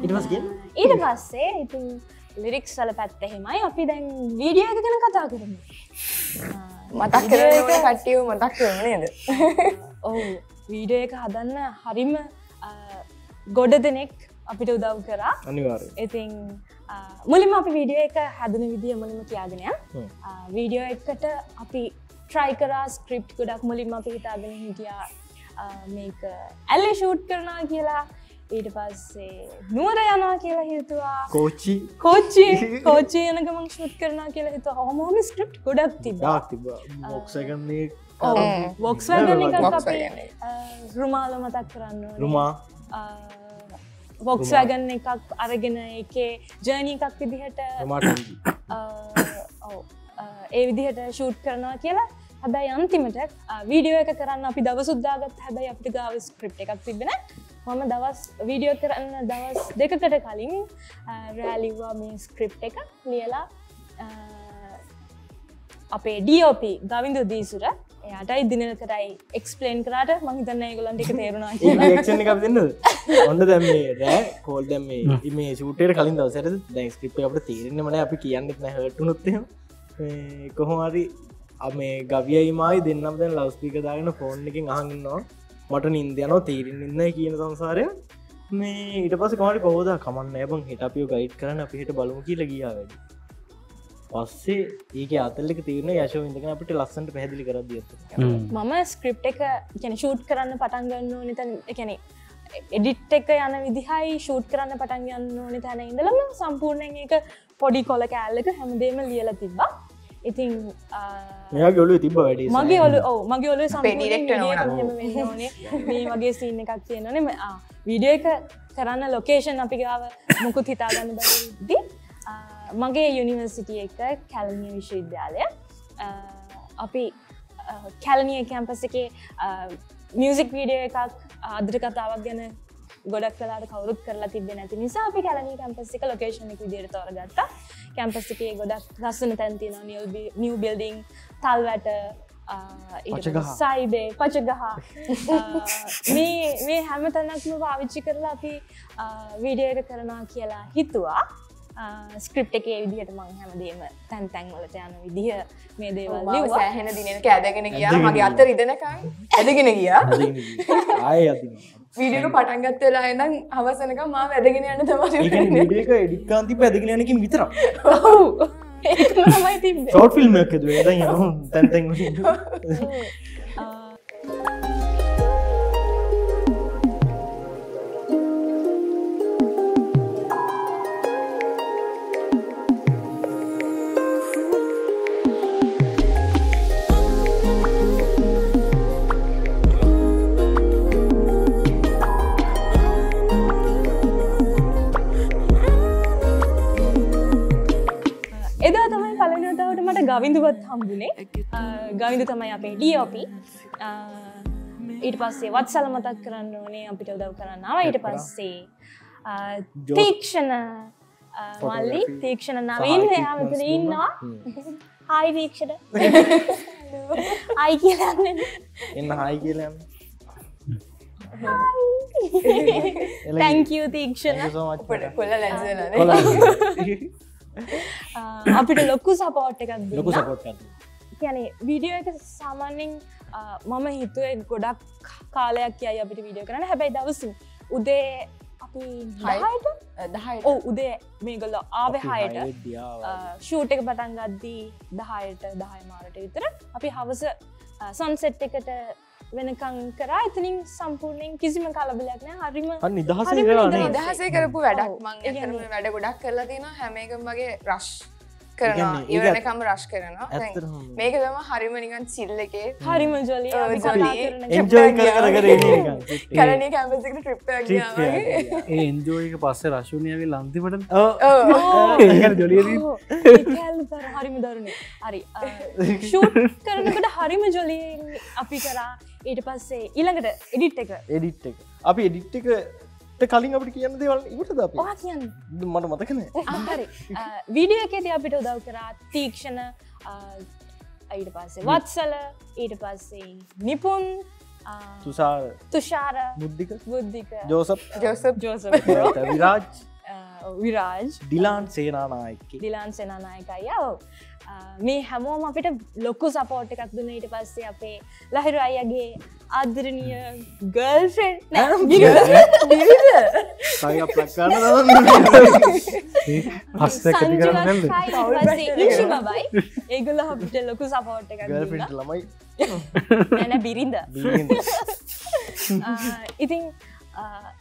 ඉටමස් කිය ඊට පස්සේ? ඉතින් ලිරික්ස් සල පැත්ත එහෙමයි. අපි දැන් වීඩියෝ එක ගැන කතා කරමු. මතක් කරන කට්ටියව මතක් කරන නේද? (laughs) ඔවු. වීඩියෝ එක හදන්න හරිම ගොඩ දෙනෙක් අපිට උදව් කරා. අනිවාර්ය ඉතින් මුලිම අපි වීඩියෝ එක හැදන විදිිය මුලිම කියාගෙනය. වීඩියෝ එකට අපි ට්‍රයි කරා ස්ක්‍රිප් ගොඩක් මුලින්ම අපි හිතාගෙන හිටියා. මේක ඇල්ලෙ ෂූට් කරනා කියලා. ඊට පස්සේ නුවර යනා කියලා හිතුවා. කෝච්චි. කෝච්චි. (laughs) කෝච්චි යනකමං ශුත් කරනා කියලා හිත හොමෝම ස්ක්‍රප් ගොඩක් තිබා තිබ මොක්සගන්නේ වොක්ස් වගන එකක් Volkswagen අපි එක. රුමාල මතක් කරන්න රුමා වොක්ස් වැගන්න එකක් අරගෙන එකේ ජර්නී එකක් විදිහට ඒ විදිහට ෂූට් කරනවා කියලා. හැබැයි අන්තිමට වීඩියෝ එක කරන්න අපි දවසුද්දාගත් හැබැයි අපිට ගාව ස්ක්‍රප් එකක් තිබෙන. මම දවස් වීඩියෝ කරන්න දවස් දෙකකට කලින් රෑලිවා මේ ස්ක්‍රිප් එක ලියලා අපේ ඩෝප ගවිඳු දීසුර. එයාටයි දිනල් කරයි එක්ස්පලේන් කරට මහිතන්න ගොලන්ට එක තේරුණා දෙන්නද? ඔන්න දැම් මේ රෑ කෝල් දැම් මේ මේ සූටයට කලින් දවසර දැන් ස්ක්‍රිප් අපට තේරෙන මන අපි කියන්නෙත් නැ හට නොත්තය කොහොමරි මේ ගවියයිමයි දෙන්නම් දැන් ලවස්පික දාගෙන ෆෝන් එකින් අහගන්නවා මට නින්දයනෝ තේරෙන් ඉන්න කියන සංසාරය. මේ ඊට පස කමට කොහෝද කමන්න? ඇබන් හිට අපියෝ ගයිඩ් කරන අපි හිට බලමු කියල ගියා වැඩි පස්සේ ඒක අතල්ලෙක තීරණ යශව ඉඳගෙන අපිට ලස්සන්ට පැදිලි කර දියත මම ස්ක්‍රිප් එක ගැන ෂූට් කරන්න පටන්ගන්න නිතන් එකැනෙ එඩිට් එක යන විදිහයි ෂූට් කරන්න පටන් යන්න ඕනි තැන ඉඳලම සම්පූර්ණයෙන් එක පොඩි කොල කෑල්ලක හැමදේම ලියල තිබ්බා. ඉතින් ආ, මෙයා ගොලු තිබ වැඩි මගේ ඔලු ඔව මගේ ඔලු. ඕනේ. මේ වගේ සීන එකක් තියෙනනේ වීඩියෝ එක කරන්න ලොකේෂන් අපි ගාව මුකුත් හිතාගන්න බැදි මගේ යුනිවර්සිටිය එක කැලනිය විශ්වවිද්‍යාලය. අපි කැලනිය කැම්පස එක මියසික් වීඩියෝ එකක් ආදර කතාවක් ගැන ගොඩක් කලාට කවරුත් කරලා තිබෙන නැති නිසා අපි කැලනී කැම්පස්සික ලොකේෂන එක විදියට තෝරගත්තා. කැම්පස්සිකේ ගොඩක් ලස්සන තැන්තින නිව් බිල්ඩිං තල්වැට. සයිබේ පචගහ. මේ හැම තැනක්ම පාවිච්චි කරලා අපි වීඩියක කරනවා කියලා හිතුවා ස්ක්‍රප් එකේ විදිහට මං හැමදේම තැන් තැන්වලට යන විදිහ මේ දේවල්. සෑහෙන දිනක ඇදගෙන ගියා මගේ අත රිදනකයි ඇදගෙන ගියා වීඩියක පටන්ගත් වෙලා එනම් අවසනක මා වැදගෙන යන්න ඒක තම එඩිකාන්ති පැදගෙන යනකින් විතර. සෝට් ෆිල්ම් එක ද ද යන තැන්තැන් ගවිඳුවත් හම්බුණේ ගවිඳු තමයි අපේ ඩියෝපි ඊට පස්සේ වත් සල මතක් කරන්න ඕනේ අපිට උදව් කරන්නාව ඊට පස්සේ තීක්ෂණ මල්ලි තීක්ෂණ නවීන් එයාමතන ඉන්නවා. හායි තීක්ෂණ. අයි කියලන්න එන්න හයි කියලයන්න තැංකව තීක්ෂණ. කොල්ල ලැජලන ආ, අපිට ලොක්කු සපෝට් එකක් ලොකු. සපොට් කියැනෙ වීඩියෝ එක සාමාන්‍යෙන් මම හිතුවේ ගොඩක් කාලයක් යයි අපිට වීඩියෝ කරන හැබැයි දවස උදේ අපි හයට දහයි ඕ උදේ මේගොල්ල ආව හයට. ෂූට එක පටන් ගද්දී දහයට දහය මාරට විතර අපි හවස සන්සෙට් එකට වෙනකං කරා එතනින් සම්පූර්ණයෙන් කිසිම කලබලයක් නෑ හරිම නිදහස නිදහස. දහසේ කරපු වැඩක්. මං වැඩ ගොඩක් කරලා තියෙන හැමේකම් වගේ රශ් කරනවා. ඉවරනකම් රශ් කරනවා. මේක තම හරිම නිකන් සිල්ල එකේ හරිම ජොලි. එක. (laughs) (laughs) එක. එන්ජෝයක පස්සේ රශුණයවි ලන්තිමට (laughs) හරිම දරුණේ. හරි. ෂූට් කරනකට හරිම ජොලියෙන් අපි කරා. ඊට පස්සේ ඊළඟට එඩිට් එක. එඩිට් එක. අපි එඩිට් එකට කලින් අපිට කියන්න දේවල් අප? ඔහා කියන්න. මට මතකන (laughs) හරි. වීඩියෝ එකේති අපිට උදව් කරා තීක්ෂණ ඊට පස්සේ වත්සල ඊට පස්සේ නිපුන් තුසාර තුෂාර. බුද්ධික බුද්ධික ජෝසප්. ජෝසප්. ජෝස (laughs) විරාජ්. විරාජ්. ඩිලාන් සේනානායක දිලාන් සෙනනායකයි. ඔව්. මේ හැමෝම අපිට ලොක්කු සපෝට් එකක් දුන්න ඊට පස්සේ අපේ ලහිරු අයගේ කරන්න ඉංශි බබයි ඒගොල්ල අපිට ලොකු සපෝට් එක ළමයි. නැන බිරිඳ. (laughs) ඉතින්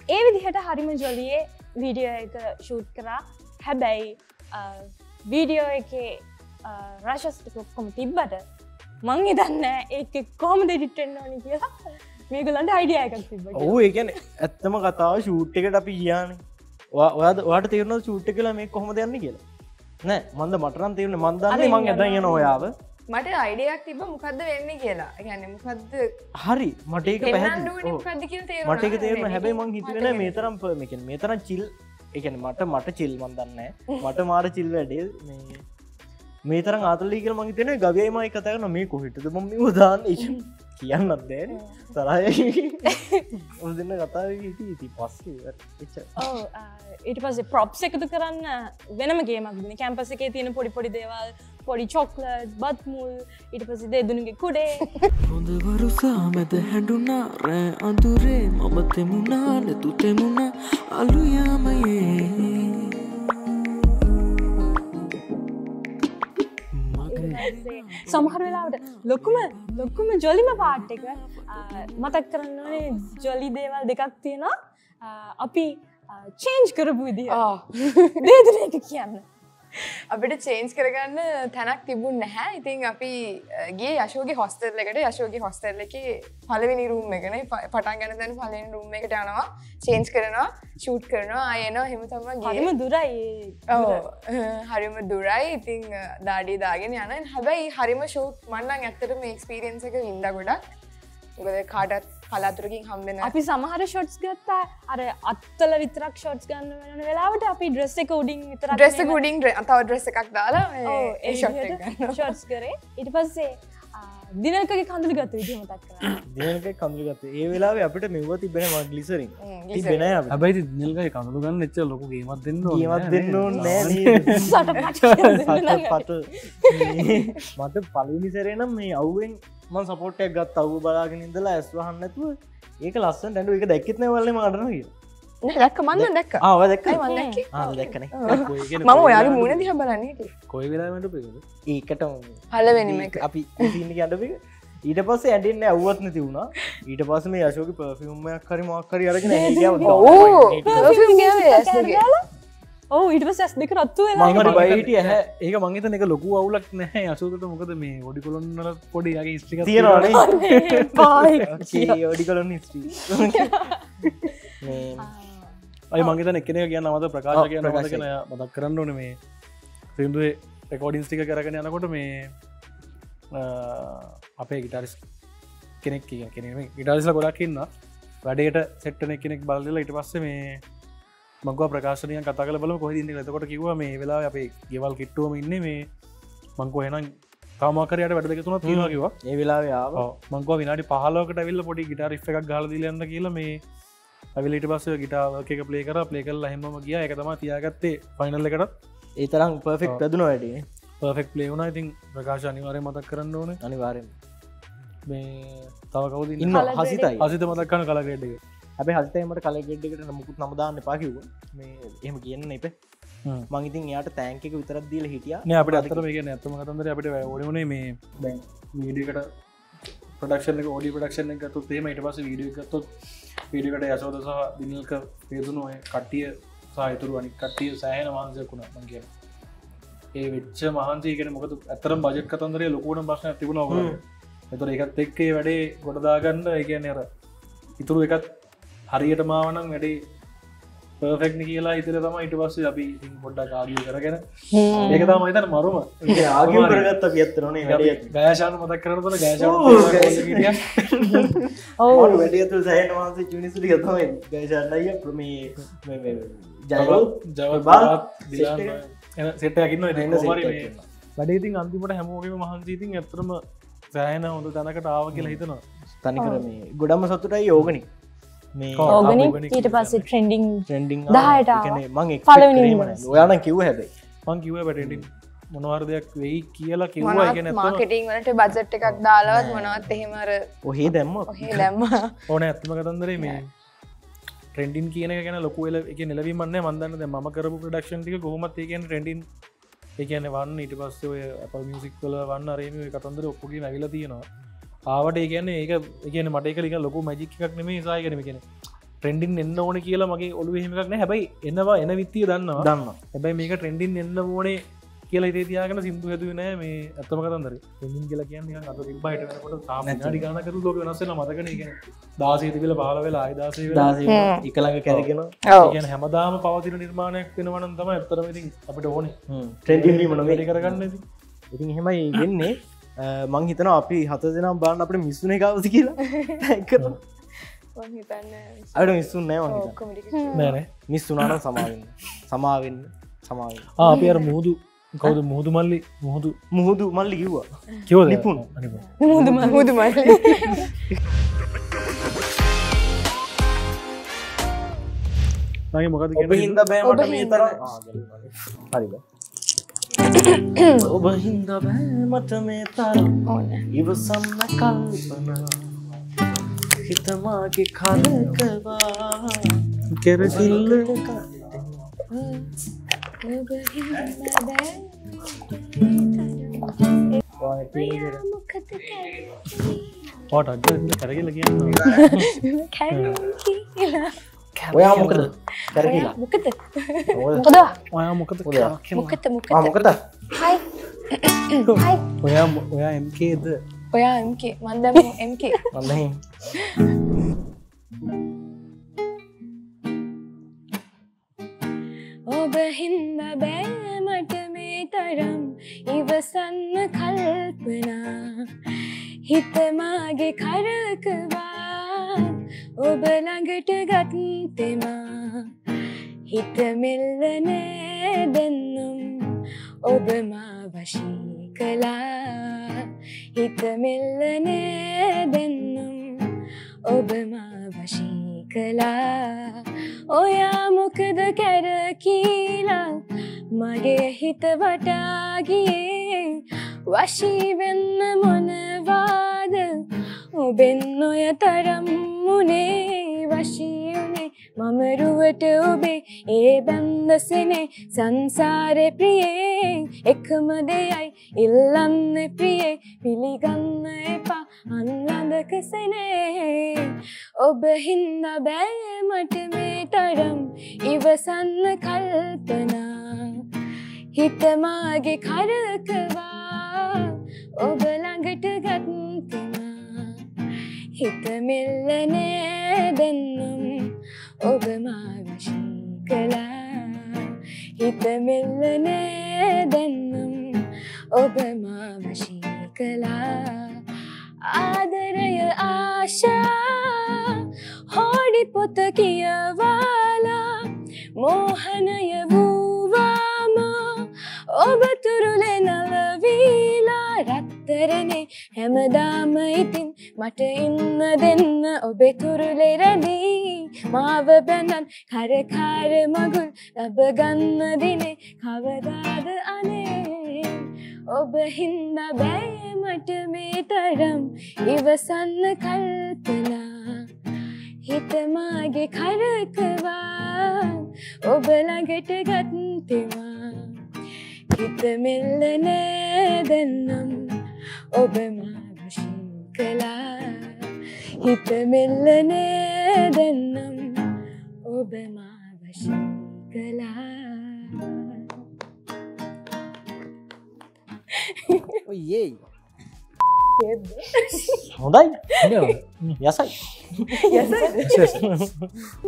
ඒ විදිහට හරිම ජොලියේ වීඩියෝ එක ෂූට් කරා. හැබැයි වීඩියෝ එක රශස්ටිකොක්කොම තිබ්බට මං ඉදන්න ඒ කොම දෙඩිටෙන්න්න ඕනි කියලා. මේගලන්ට අයිඩිය එකක් තිබ ඔහු ඒකන ඇත්තම කතාව ෂූට් එකට අපි කියයාන ඔයාද වාට තේරන චුට්ට කියලා මේ කොහොම දෙන්න කියලා? නෑ මන්ද මටරන් තේරන මන්දන්න මං ඇත කියන ඔයාව. මට අයිඩයක් තිබ මොකක්ද වෙන්න කියලා. ගැන මොකක්ද හරි මටේක මටක තේරන හැබැයි මං හිතවෙන මේ තරම් පමකෙන් මේ තරම් චිල් එකන මට මට චිල් මන්දන්න මට මාර චිල් වැඩේ මේ මේ තරම් ආතලීකර මහිතන ගවයමයි කතයන මේ කොහිටද මම උදාන්න? කියන්නත් දෑන තරය උදන්න කතාව ඉති පස්සේ ඊට පස්සේ ප්‍රොප්ස් එකතු කරන්න වෙනම ගේමක්දන කැම්පස එකේ තියෙන පොඩි පොඩි දේවල් පොඩි චොක්ලට් බත් මුල් ඊට පසි දෙදුනගේ කුඩේ. හොඳ වරුසා මැද හැඩුනා රෑ අඳුරේ මම තෙමුණා නැතු තෙමුණ අලුයාමයේ සමහර වෙලාවට ලොකුම ලොකුම ජොලිම පාට් එක මතක් කරන්න ඕනේ ජොලි දේවල් දෙකක් තියෙනවා. අපි චේන්ජ් කරපු විදිහ දේදන එක කියන්න අපිට චේන්ස් කරගන්න තැනක් තිබුණ නැහැ. ඉතින් අපි ගේ යශෝගේ හොස්ටල් එකට. යශෝගේ හොස්ටල් එක පලවෙනි රූම් එකන. පටන් ගැන දැන් පලෙන් රූම් එකට යනවා. චේන්ස් කරනවා ෂූට් කරනවා අයනවා හෙම තම හරිම දුරයි (laughs) හරිම දුරයි. ඉතිං දාඩී දාගෙන යන හැබැයි හරිම ෂූට් මන්නන් ඇත්තට මේ එක්ස්පිරියන්ස එක ඉන්ඩ ගොඩක් ගොද කාටත් කලාතුරකින් හම්බෙන අපි සමහර ෂොට්ස් ගත්තා. අර අත්තල විතරක් ෂොට්ස් ගන්න වෙන වෙලාවට අපි ඩ්‍රෙස්ස එක උඩින් විතර ඩ්‍රෙස්ස ගුඩින් තව ඩ්‍රෙස්ස එකක් දාලා ෂොට්ස් කරේ. ඉට පස්සේ දිනකගේ කඳුළු ගත විදි මතක් කර. දිනක කඳුගත ඒ වෙලා අපිට මෙව තිබෙන මගලිසරින් තිබෙන හැබයි නිල්ගයි කඳු ගන්න එච්ච ලොකු ගේමත් දෙන්න ඒවත් දෙන්න මට පලනිසරනම් මේ අවුවෙන් මන් සපෝට්ටයක් ගත් අවු බලාගෙන ඉඳලා ඇස්වහන්න ඇතුව ඒක ලස්සන් ටැඩු එක දැක්කෙත්න වල්ලම අඩන දැක්ක. මන්න දැක්ක. ආව දැක්ක. දැක්කේ දැක්කන. මම ඔයාගේ මුණ දිහ බලන්නේ කොයි වෙලාමට පෙද ඒකට හලවෙනම අපි අඩප ඊට පස්ස ඇඩන්න ඇව්වත්න තිවුණා ඊට පස මේ අශෝක පෆිල්ම්මයක් හරි මක්කරි අරගෙන ඕ ඉට ඇස් දෙක රත්තු මඟට බයිට ඇහ ඒක මංගත එක ලොකු අවුලක් නැහැ. අසෝකට මොකද මේ ඔඩි කොළොන්නල පොඩිගේ ස්ටික තියෙනවානේ ඔඩි කලොන් අයි මංගත එකන කියන්න මත ප්‍රකාශ කියන මතකන මතක් කරන්න ඕන මේ සිදුවේ රෙකෝඩින්ස් ටික කරගෙන යනකොට මේ අපේ ගිටරිස් කෙනෙක් කිය කෙනෙම ඉටරිස්ල ගොඩක් ඉන්න වැඩේට සෙට්ටන කෙනෙක් බලලා ඉට පස්ස මේ මංගව ප්‍රකාශනය කතකල බල කොහදින්න එතකොට කිව මේ වෙලා අපේ ගෙවල් කිට්ටුවම ඉන්න මේ මංකෝ එනම් කාමකරයට වැඩ තුන තිවාකිවා ඒ වෙලාාව මංකව විනාඩි පහලෝකට විල්ල පොඩි ගිට එකක් ගලදිලන්න කියලා මේ ඇවිලිට පස්ස ගිටාවක ප්ලේ කර. ප්ලේ කල් හෙම ගිය. එක තම තියාගත්තේ පයිනල්ල එකට ඒ තරම් පර්ෆෙක්් පැදුන වැඩේ පර්ෆෙක් ප්ලේවන ඉතින් ප්‍රකාශ අනිවාරය මතක් කරන්න ඕන. අනිවාරෙන් මේ තව කවද ඉන්න? හසිතයි. අසිත මතක්කන කලගේඩ්ඩ හැබ හල්තයමට කලගෙඩ්ඩකට නමුකුත් නමදාන්න පාකිව මේ එහම කියන්න එප. මංඉතින් යාට තෑන්කක විතරත් දීල හිටිය. නෑ අපට අතර මේ ඇත්තම කතන්දර අපට ඕඩනේ මේ මීඩිකට ප්‍රඩක්ෂන ෝඩි ප්‍රඩක්ෂන ගතු තේම ඉට පස වීඩිය ගත්තොත් පිඩිකට යසෝද සහ දිනිල්ක පේදුන ඔය කට්ටිය සාහිතුරු අනි කට්ටිය සෑහන වහන්සයකුණ මගේ ඒ වෙච්ච මහන්සේකෙන මොකද? ඇතරම් බජක් කතන්දරේ ලොකුණ බශ්න තිබුණ ඔව එතුර එකත් එක්කේ වැඩේ ගොඩදාගන්න එකන අර ඉතුරු එකත් හරියට මාවනම් වැඩේ පර්ෆෙක්න කියලා ඉතර තම ඉට පස්ස අපි පොඩ්ඩක් ආගිය කරගෙන ඒක තම ඉතන මරුම. ආගිය කරගත්ත පියත්තරනේ වැඩ. ගෑශාන මතක් කරනතන ගෑශ ඔව වැඩියතු සෑන වහන්සේ චුනිසුටි ගතමයි ගෑශන්නය ප්‍රමේ ජයවල් ජව බාත් සෙට්ටයකින්න එන්න වැඩේතින් අන්තිමට හැමෝගම මහන්සීතින් ඇතරම සෑන හොඳ තැනකට ආව කියලා හිතනවා. තනිකර මේ ගොඩම සතුටයි යෝගනි. මේ ඕගනික් ඊට පස්සේ ට්‍රෙන්ඩිං ට්‍රෙන්ඩිං දහයට මං ඔයාන කිව් හැබයි. පන් කිව පැටටින් මොනවර දෙයක් වෙයි කියලා කිව්වා. කියන මාර්කටිං වලට බජට් එකක් දාලාවත් මොනවත් එහෙමර ඔහේ දැම්ම. ඔහේ දැම්ම. (laughs) ඕන ඇත්තම කතන්දරේ මේ ට්‍රෙන්ඩින් කියන ගැන ලොකුවල එක නිලවීමන්න මන්දන්න ම කරපු ප්‍රඩක්ෂන් ටික කොහොමත් ඒකන ට්‍රෙන්ඩින් ඒකන වන්න. ඉට පස්සේ ඔය අප මියසික් කල වන්න රේම කතන්දර ඔක්කොගේ නැගල තියෙනවා ආවට ඒගැන ඒක එකන මට එක ලොකු මජික් එකක් නෙමේ සායකනම කියෙන ට්‍රෙන්ඩින් එන්න ඕන කියලා මගේ ඔලු හෙමක්න හැබයි එනවා එන විත්තිය දන්නවා. දන්න හැබැයි මේක ට්‍රෙන්ඩින් එන්න ඕනේ කියලා ඉතිතියාගෙන සිින්දු හැතු නෑ මේ ඇත්තම කතන්දර. ෙන්ඩින් කියලා කියන්න අත බයිට තාම ඩිගානකරු ලෝක වෙනස්සල මතකන දාසී තිබල පාල වෙලා අයිදාසේ එකළඟ කැරගෙන. කියන හැමදාම පවතින නිර්මාණයක් වෙනවන තම ඇත්තරමති අපට ඕනේ. ට්‍රෙන්ඩින්ීමන වැඩි කරගන්න ඉතින්. හෙමයි වෙන්නේ මං හිතන අපි හත දෙනම් බාන්න අපට මිස්සුන එකවසි කියලා. (laughs) අඩ මිස්සුන් නෑ නෑන මිස්සුනාන සමාවෙන්න. සමාවෙන්න සමාවෙන් අපි අර මුහුදු කවද මුහුදු මල්ලි? මුහුදු. මුහුදු මල්ලි කිව්වා. කිව නිපුන්. මුදුම මුදුමල් නගේ මොකද ඔබ හින්ද බෑමට මේ තරම් හරිද ඔබ හින්ද බෑමට මේ තරම් ඕන්න ඉවසන්න කල්පනා හිතමාගේ කලකවා කෙරසිල්ල පට අද කරගල? කියන්න ඔයා මොකද කරකිලා මොකද මොකද ඔයා මොකද මොකත මොකත මොකද හයි හයි ඔයා ඔයා එම්කේද ඔයා එම්කේ මන්දම එම්කේ අන්නහි ඔබ හින්ද බෑමට මේ තරම් ඉවසන්න කල්පනා හිතමාගේ කරකවා ඔබ ළඟට ගත්තෙමා. හිතමිල්ලනෑ දෙන්නුම්. ඔබ මා වශී කලා හිතමිල්ලනෑ දෙන්නුම්. ඔබ මා වශී කලා ඔයා මොකද කැරකීලා මගේ හිත වටාගියේ. වශීවෙන්න මොනවාද? ඔබෙන් ඔය තරම් මුණේ වශීවුණේ මමරුවට ඔබේ. ඒ බැන්දසනේ සංසාරය ප්‍රියේ. එකම දෙයයි ඉල්ලන්න ප්‍රියේ. පිළිගන්න එපා. අන්ලඳකසනේ ඔබ හින්ද බෑමට මේ තරම් ඉවසන්න කල්පනා. හිතමාගේ කරකවා. ඔබ ළඟට ගත්තනා හිතමිල්ලනෑ දෙන්නම්. ඔබ මා වශී කලා හිතමිල්ලනෑ දෙන්නම්. ඔබ මා වශී කලා ආදරය ආශා හෝඩි පොත කියවාලා මෝහනය වූවාම ඔබ තුරුලෙ නලවීලා රත්තරනේ හැමදාම ඉතින් මට ඉන්න දෙන්න ඔබේ තුරුලෙ රැදී මාව බැනන් කරකාර මගුල් ලබගන්න දිනේ කවදාද අනේ? ඔබ හින්ද බෑමට මේ තරම් ඉවසන්න කල්පනා. හිතමාගේ කරකවා ඔබ ළඟට ගත්තෙවා හිතමිල්ල නෑ දෙන්නම් ඔබ මාවශී කලා හිතමිල්ල නෑ දෙන්නම් ඔබ මාවශී おいえい。お題ね、野菜。野菜。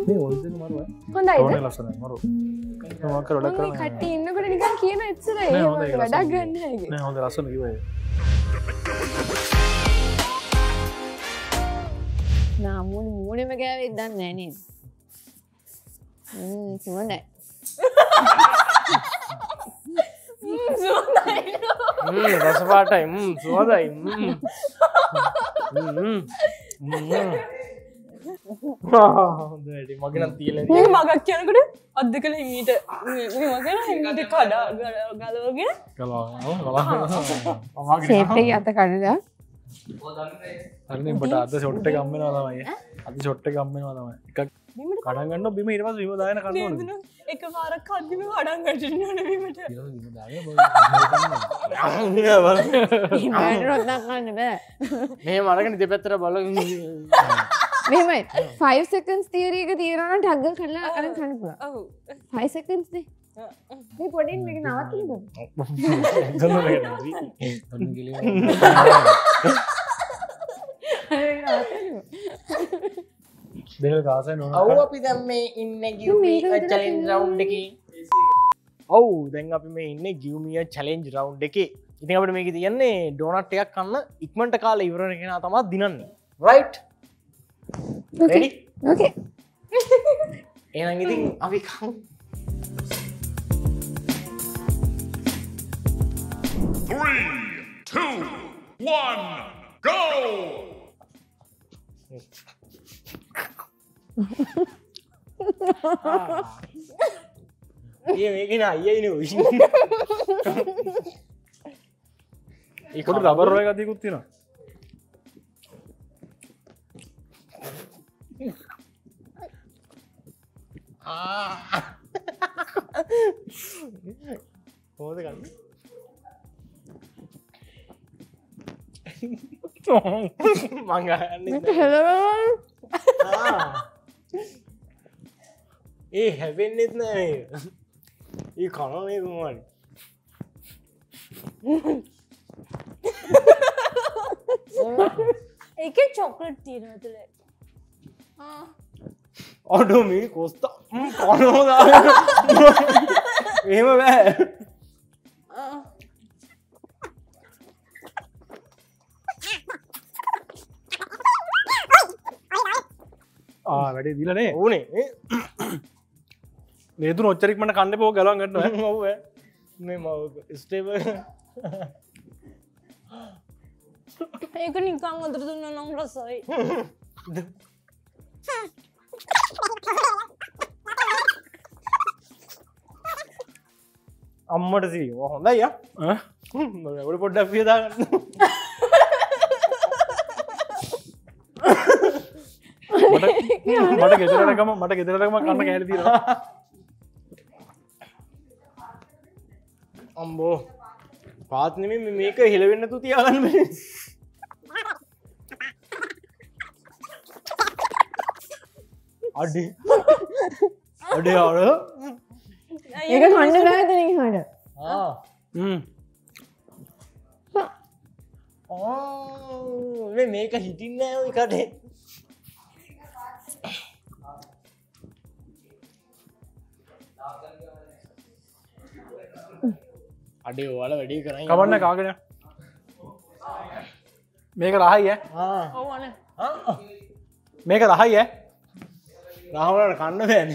네, 월드는 말로 야. 혼자 이 제. 오늘 라서는 말 로. 그럼 아까 원래 그 런. 오늘 같이 있는 거를 네가 기회나 했으 래. 네, 오늘 라 서. 나 그런 해. 네, 오늘 라서 이거예 요. 나 모니 모니 먹어야 일단 내 니. 음, 좋 네. රසපාටයි සුවදයි හොඳ වැඩි මගෙනත් තියල මේ මගක් යනකට අද කළ හිමීට මගෙන හිමට කඩා ගලවගෙන සේප්ටේ අත කඩලා හරිට අද ෂොට්ට ගම්මෙනවා තමයි අද ෂොට්ට ගම්මෙනවා තමයි එකක් කඩගන්න බිම ඉරවස් (laughs) විමදායන කන්න එක පාරක් කදදිම වඩන් ගටනීමට රොත්නක්න්න බෑ මේ මරගෙන දෙපැත්තර බල මෙමයි ෆයි් සකන්ස් තීරක තීරන ටක්ගල් කරලා අර කනපුල සකන්ස්නේ මේ පොඩින් එක නවත්තුද (laughs) දෙල් කාසය නො ඔව් අපි දැම් මේ ඉන්න මේක චලෙන් රවුන්් එක. ඔවු දැන් අපි මේ ඉන්න ගියමිය චලෙන්ජ් රවුන්් එක. ඉතින් අපට මේක තියන්නේ ඩෝනට් එකක් කන්න ඉක්මට කාල ඉවරණ කෙන තමත් දිනන්නේ. රයිට් ඕකේ එන ඉතින් අපි කම්. Three, two, one, go! ඒ මේකෙන අයියයින විශි ඒකොට රබරය ගතිකුත්තින හෝද ගන්න මංගන්න ඒ හැපෙන්න්නෙත් නෑ ඒ කනනේ තුමාට එක චොක්ලට් තියෙන තුළ. අඩු මේ කොස්ත. කනෝදා එහෙම බෑ. වැඩේ දිලනේ ඕනේ නේතු නොච්චරික්මට කන්න පෝ ගලන්ගන්න මව මේ මව ස්ටේබ ඒක නිකං අදර දුන්න නම් රසයි. අම්මට සී හොඳයි ොඩ පොඩ්ඩක් පියදාගන්න මට ගෙතරටකම මට ගෙතරටකම කන්න කෑලතිර අම්බෝ. පාත්නම මේක හෙලවෙන්න තු තියාගන්න අඩි. අඩේ අර ඒක කන්න බෑතන හට මේක හිටින්න කටේ අඩේ ඕල වැඩි කරයි කවන්න කාගෙන? මේක රහයි ඔවන මේක රහයි රහවලට කන්න බෑන.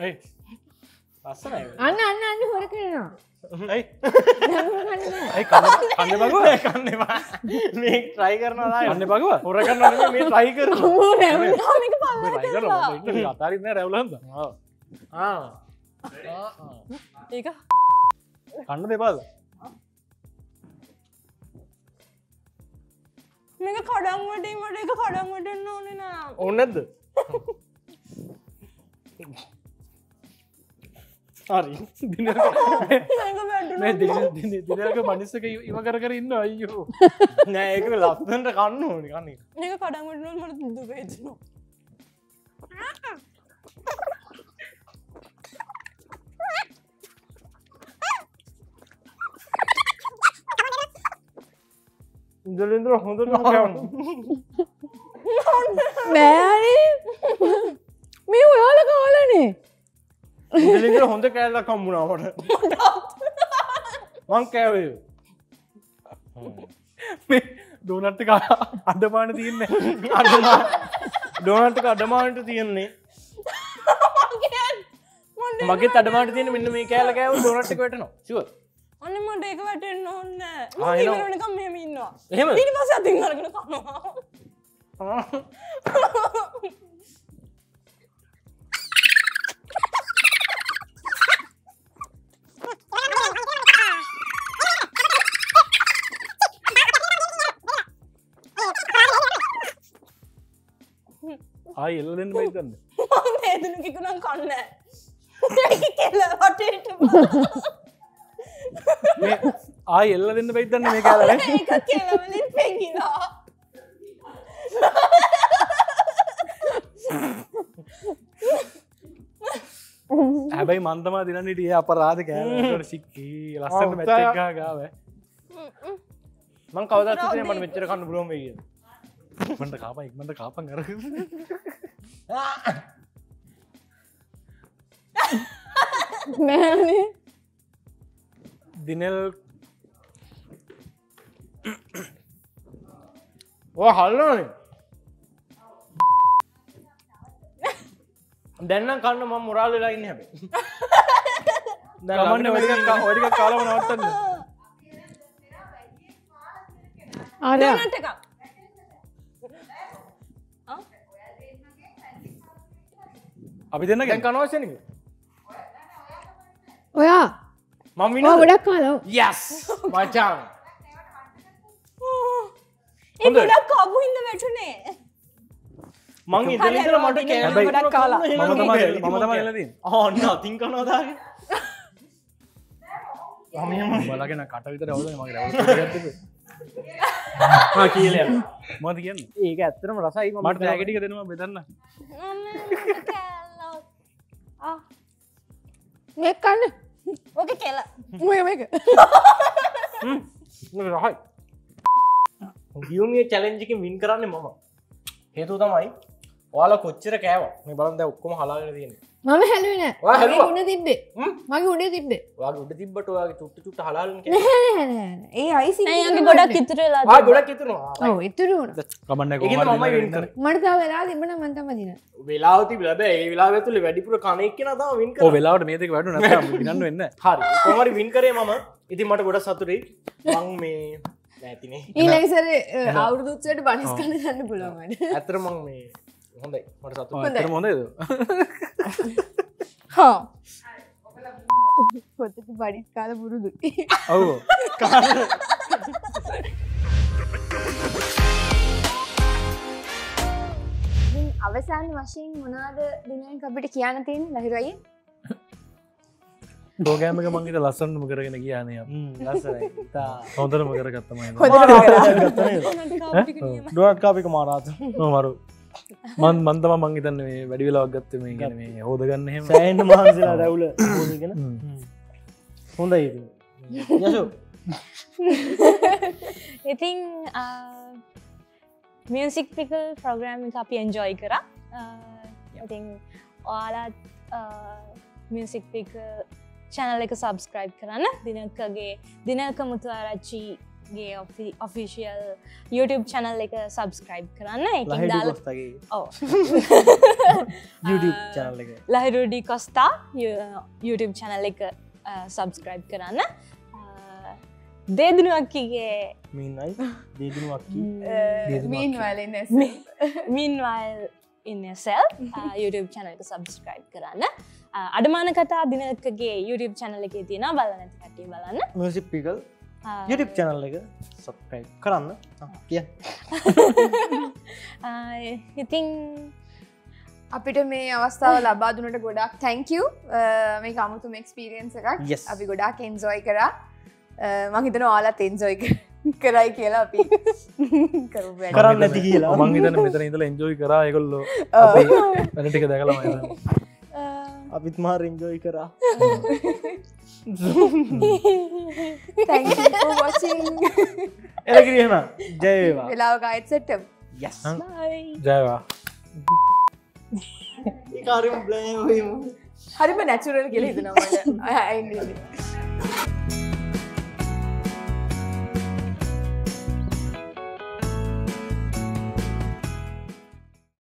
ඇයි ලස්සනයි අන්න අන්න අන්න හොර කරනවා. (laughs) කන්න බගුව? (laughs) කන්නවා මේ ට්‍රයි කරනවා කන්න බගුව? හොර කරන්න මේ ට්‍රයි කර අතාරන්න රැවලන්ද ඒක කන්න දෙපාද මේක කඩංවට මට එක කඩංවටන්න ඕනෙ නා. ඕන්නද (laughs) දිනක මනිස්සක ඉව කර කර ඉන්න අයියෝ. (laughs) නෑක ලස්සන්ට කන්න ඕනි කන්නේ ඒක කඩංවට මට දුක වෙච්චනවා. ඉදලින්දර හොඳ බෑනේ (laughs) මේ ඔයාල කාලනේ ඉදලින්දර හොඳ කෑල්ල කම්බුණාවට මං කෑවේ. ඩෝනට්ට අඩපාන තියන්න. ඩෝනට් අඩමානට තියෙන්නේ. මගේ අඩමාට තියෙන මෙන්න මේ කෑල කෑව ඩොනට් වටන සිව ඔන්න මට ඒක වැටෙන්න්න ඔන්න ආ, එනවා. ඉවරනකම් මෙහෙම ඉන්නවා. එහෙම? ඊට පස්සේ අතින් අරගෙන කනවා ආය එල්ල දෙන්න බයිතන්න ඒදන කිකුණම් කන්න කෙල වටට ආය එල්ල දෙන්න බයිතන්න මේ පෙකිලා හැබැයි මන්තමා දිනන්නටිය අප රාධ කෑට සික්කී ලස්සට මැච්චා ගාව මං කවදත් මට මෙච්චර කන්න පුලුවම කිය මට කාප ඉක්මට කාපන් කර දිනල් ඕ හල්ලනේ දැන්න කන්න ම මුරාල් වෙලා ඉන්න හැබේ ගමන්න ඔඩික කාලව නවත්තන්න ආරය නටක අපි දෙන්න ගැන් කනවශනක ඔයා මම ගොඩක් කාලව යස් මචාන් ඒ ගොඩක් කබුහින්ද වැටුනේ. මං ඉදලිතර මට කෑ හැබැයි ගොඩක් කාලා මම තම එලදී ඔන්න අතින් කනවාදාගේ බලගෙන කට විතර හවද මගේ කියල මත කියන්න? ඒක ඇත්තරම රසයි මට ඇගටික දෙනවා බෙදන්න මේ කන්න. ඕක කෙල ඔය මේක? රහයි. ගියුම්ගේ චැලෙන්ජිකින් වින් කරන්න මම. හේතු තමයි ඔයාල කොච්චර කෑව. මේ බලන්ද ඔක්කොම හලාගෙන තියෙන මම හැලුවෙන? උඩ තිබ්බේ. මගේ උඩ තිබ්බේ. වාගේ උඩ තිබ්බට ඔයාගේ චුට්ට චුට්ට හලාලන ඒ අයිසි ගොඩක් ඉතුරලා ආ ගොඩක් ඉතුරවා ඔව ඉතුරු වුණ. කමන්න මටතා වෙලා තිබන මන්තම දින වෙලාවති ලබ ඒ වෙලා තුළ වැඩිපුර කනෙක් කියෙන තා වින් කර වෙලාවට මේක වැඩු න ගන්න වෙන්න හරි. කොමරි වින් කරේ මම. ඉතින් මට ගොඩ සතුරයි මං මේ (laughs) නැතිනේ. ඊලයිසර අවුරුදුත්සට බනිස් කන්න දන්න පුළුවන්ට ඇතර මං මේ හොඳයි මට සතු ඇතර හොඳද පොතට බඩිස් කාල පුරුදු ඔවු අවසාන වශයෙන් මොනාද දිනක අපිට කියන්න තියෙන ලහිරයි පෝගෑමක මංගේට ලස්සන්නම කරගෙන කියනය ලස්සරයි හොඳරම කරගත්තමයි ඩුවට් කාපික මාරාත මරු මන් මන්තම මංගේතන්න මේ වැඩි වෙලාවක් ගත්ත මේ ගැන මේ හෝදගන්න හෙම සෑන්න මහන්සලා රැවුල ගෙන හොඳයි යසු. ඉතින් මියසික් පිකල් ප්‍රග්‍රෑම් එක අපි එන්ජෝයි කර. ඉතින් ඔයාලත් මියසික් පික චැනල් එක සබස්ක්‍රයිබ් කරන්න. දිනකගේ දිනක මුතුආරච්චිගේ ඔෆිසිියල් YouTube චැනල් එක සබස්ක්‍රයිබ් කරන්න. (laughs) එක. දාල ලහිරුඩි කොස්තා YouTube චැනල් එක සබස්ක්‍රයිබ් කරන්න. දේදනුවක්කිගේ (laughs) මින්වල් ඉන්න (laughs) සෙල් YouTube චැනල් එක සබස්ක්‍රයිබ් කරන්න. අඩමාන කතා දිනකගේ YouTube චැනල එක තියෙන බලනැති කටේ බලන්න. මසික් පිකල් YouTube චනල් එක සබ්කයි කරන්න. කිය (laughs) ඉතිං අපිට මේ අවස්ථාව ලබා දුනට ගොඩක් තැංකව මේ අමුතුම එක්ස්පිරියන්ස එකක්. අපි ගොඩාක් එන්සෝයි කරා. මහිතන ඕලාත් එන්සෝයි කරයි කියලා අපි. (laughs) කරන්න ඇති කියලා. මං හිතන මෙතන ඉඳලා එන්ජෝයි කරා. ඒගොල්ලෝ (laughs) වැඩටික දැකලම අපිත් මාර එන්ජෝයි කරා Thank you for watching. එලකිරහෙම ජයවා වෙලාවක අයත් සෙට්ටම් යස් ජයවා. කාරම් බ්ලයම හරිම නැචුරල් කෙල හිතනමට